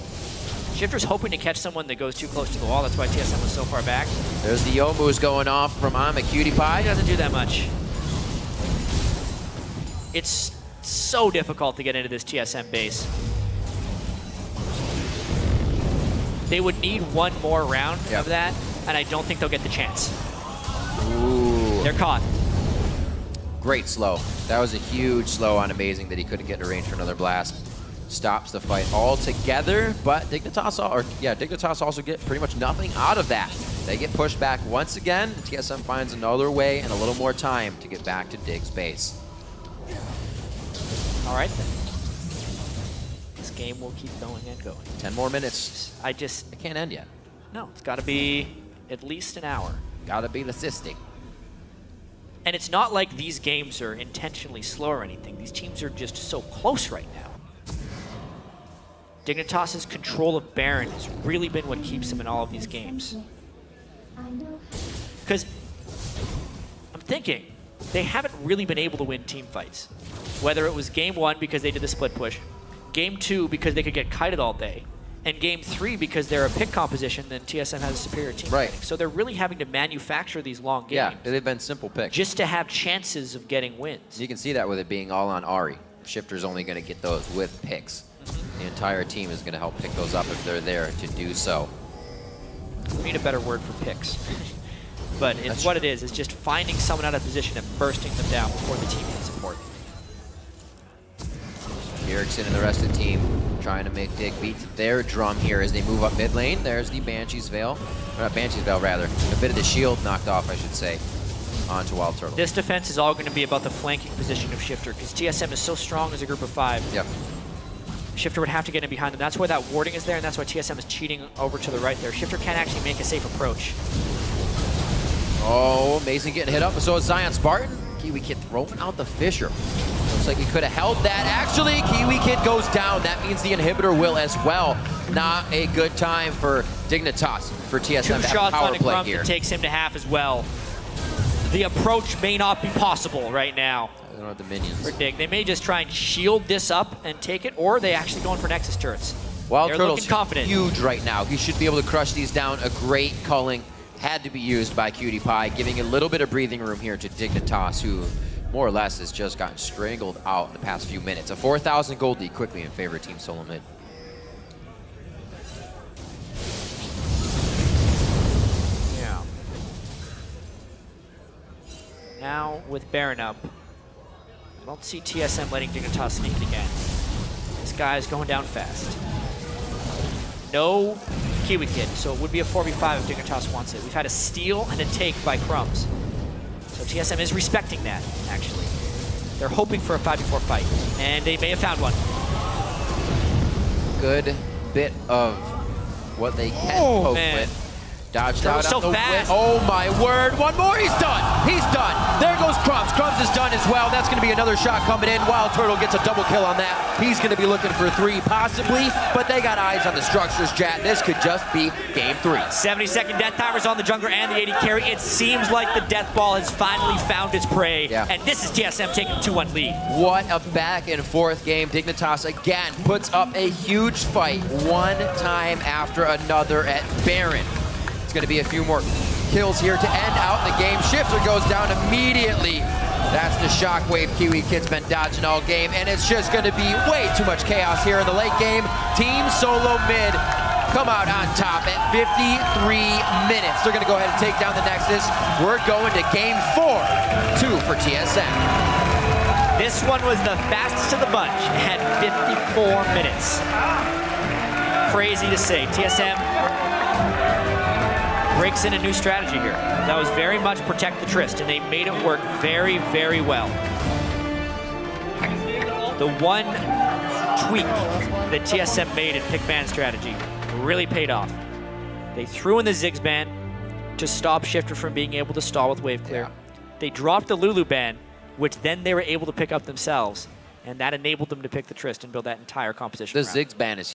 Shifter's hoping to catch someone that goes too close to the wall. That's why TSM was so far back. There's the Youmuu's going off from Ama Cutie He Pie. doesn't do that much. It's so difficult to get into this TSM base. They would need one more round Yep. of that, and I don't think they'll get the chance. Ooh, They're caught. great slow. That was a huge slow on Amazing that he couldn't get in range for another blast. Stops the fight altogether, but Dignitas, or yeah, Dignitas also get pretty much nothing out of that. They get pushed back once again. TSM finds another way and a little more time to get back to Dig's base. All right then. This game will keep going and going. 10 more minutes. I just It can't end yet. no. It's got to be at least an hour. Gotta be the cystic. And it's not like these games are intentionally slow or anything. These teams are just so close right now. Dignitas's control of Baron has really been what keeps him in all of these games. Because I'm thinking they haven't really been able to win team fights. Whether it was game one because they did the split push, game two because they could get kited all day, and game three because they're a pick composition then TSM has a superior team Right. So they're really having to manufacture these long games Yeah, they've been simple picks. just to have chances of getting wins. You can see that with it being all on Ahri. Shifter's only going to get those with picks. Mm-hmm. The entire team is going to help pick those up if they're there to do so. We need a better word for picks. But it's That's what it is. It's just finding someone out of position and bursting them down before the team can support. Bjergsen and the rest of the team trying to make Dig beat their drum here as they move up mid lane. There's the Banshee's Veil. Or not Banshee's Veil, rather. A bit of the shield knocked off, I should say, onto Wild Turtle. This defense is all going to be about the flanking position of Shifter because TSM is so strong as a group of five. Yep. Shifter would have to get in behind them. That's why that warding is there, and that's why TSM is cheating over to the right there. Shifter can't actually make a safe approach. Oh, Mason getting hit up, but so is Zion Spartan. Kiwi Kid throwing out the Fissure. Looks like he could have held that. Actually, Kiwi Kid goes down. That means the inhibitor will as well. Not a good time for Dignitas, for TSM Two to have shots power play here. takes him to half as well. The approach may not be possible right now. I don't have the minions. for Dig. They may just try and shield this up and take it, or they actually going for Nexus turrets. Wild They're Turtle's confident. huge right now. He should be able to crush these down. A great culling had to be used by Cutie Pie, giving a little bit of breathing room here to Dignitas, who more or less has just gotten strangled out in the past few minutes. A 4,000 gold lead quickly in favor of Team Solo Mid. Yeah. Now with Baron up, I don't see TSM letting Dignitas sneak again. This guy is going down fast. No Kiwi Kid, so it would be a 4v5 if Dignitas wants it. We've had a steal and a take by Crumbs. So TSM is respecting that, actually. They're hoping for a 5v4 fight, and they may have found one. Good bit of what they can Oh, cope man. with. Dodged That out so fast. wi- Oh my word! One more. He's done. He's done. There goes Crumbs. Crumbs is done as well. That's going to be another shot coming in. Wild Turtle gets a double kill on that. He's going to be looking for three, possibly, but they got eyes on the structures. Chat. This could just be game three. 70 second death timers on the jungler and the AD carry. It seems like the death ball has finally found its prey. Yeah. And this is TSM taking 2-1 lead. What a back and forth game. Dignitas again puts up a huge fight one time after another at Baron. It's going to be a few more kills here to end out the game. Shiphtur goes down immediately. That's the shockwave KiWiKiD's been dodging all game, and it's just going to be way too much chaos here in the late game. Team Solo Mid come out on top at 53 minutes. They're going to go ahead and take down the Nexus. We're going to game four, two for TSM. This one was the fastest of the bunch at 54 minutes. Crazy to say. TSM breaks in a new strategy here. That was very much protect the Trist, and they made it work very, very well. The one tweak that TSM made in pick-ban strategy really paid off. They threw in the Ziggs ban to stop Shiphtur from being able to stall with wave clear. Yeah. They dropped the Lulu ban, which then they were able to pick up themselves, and that enabled them to pick the Trist and build that entire composition. The around. Ziggs ban is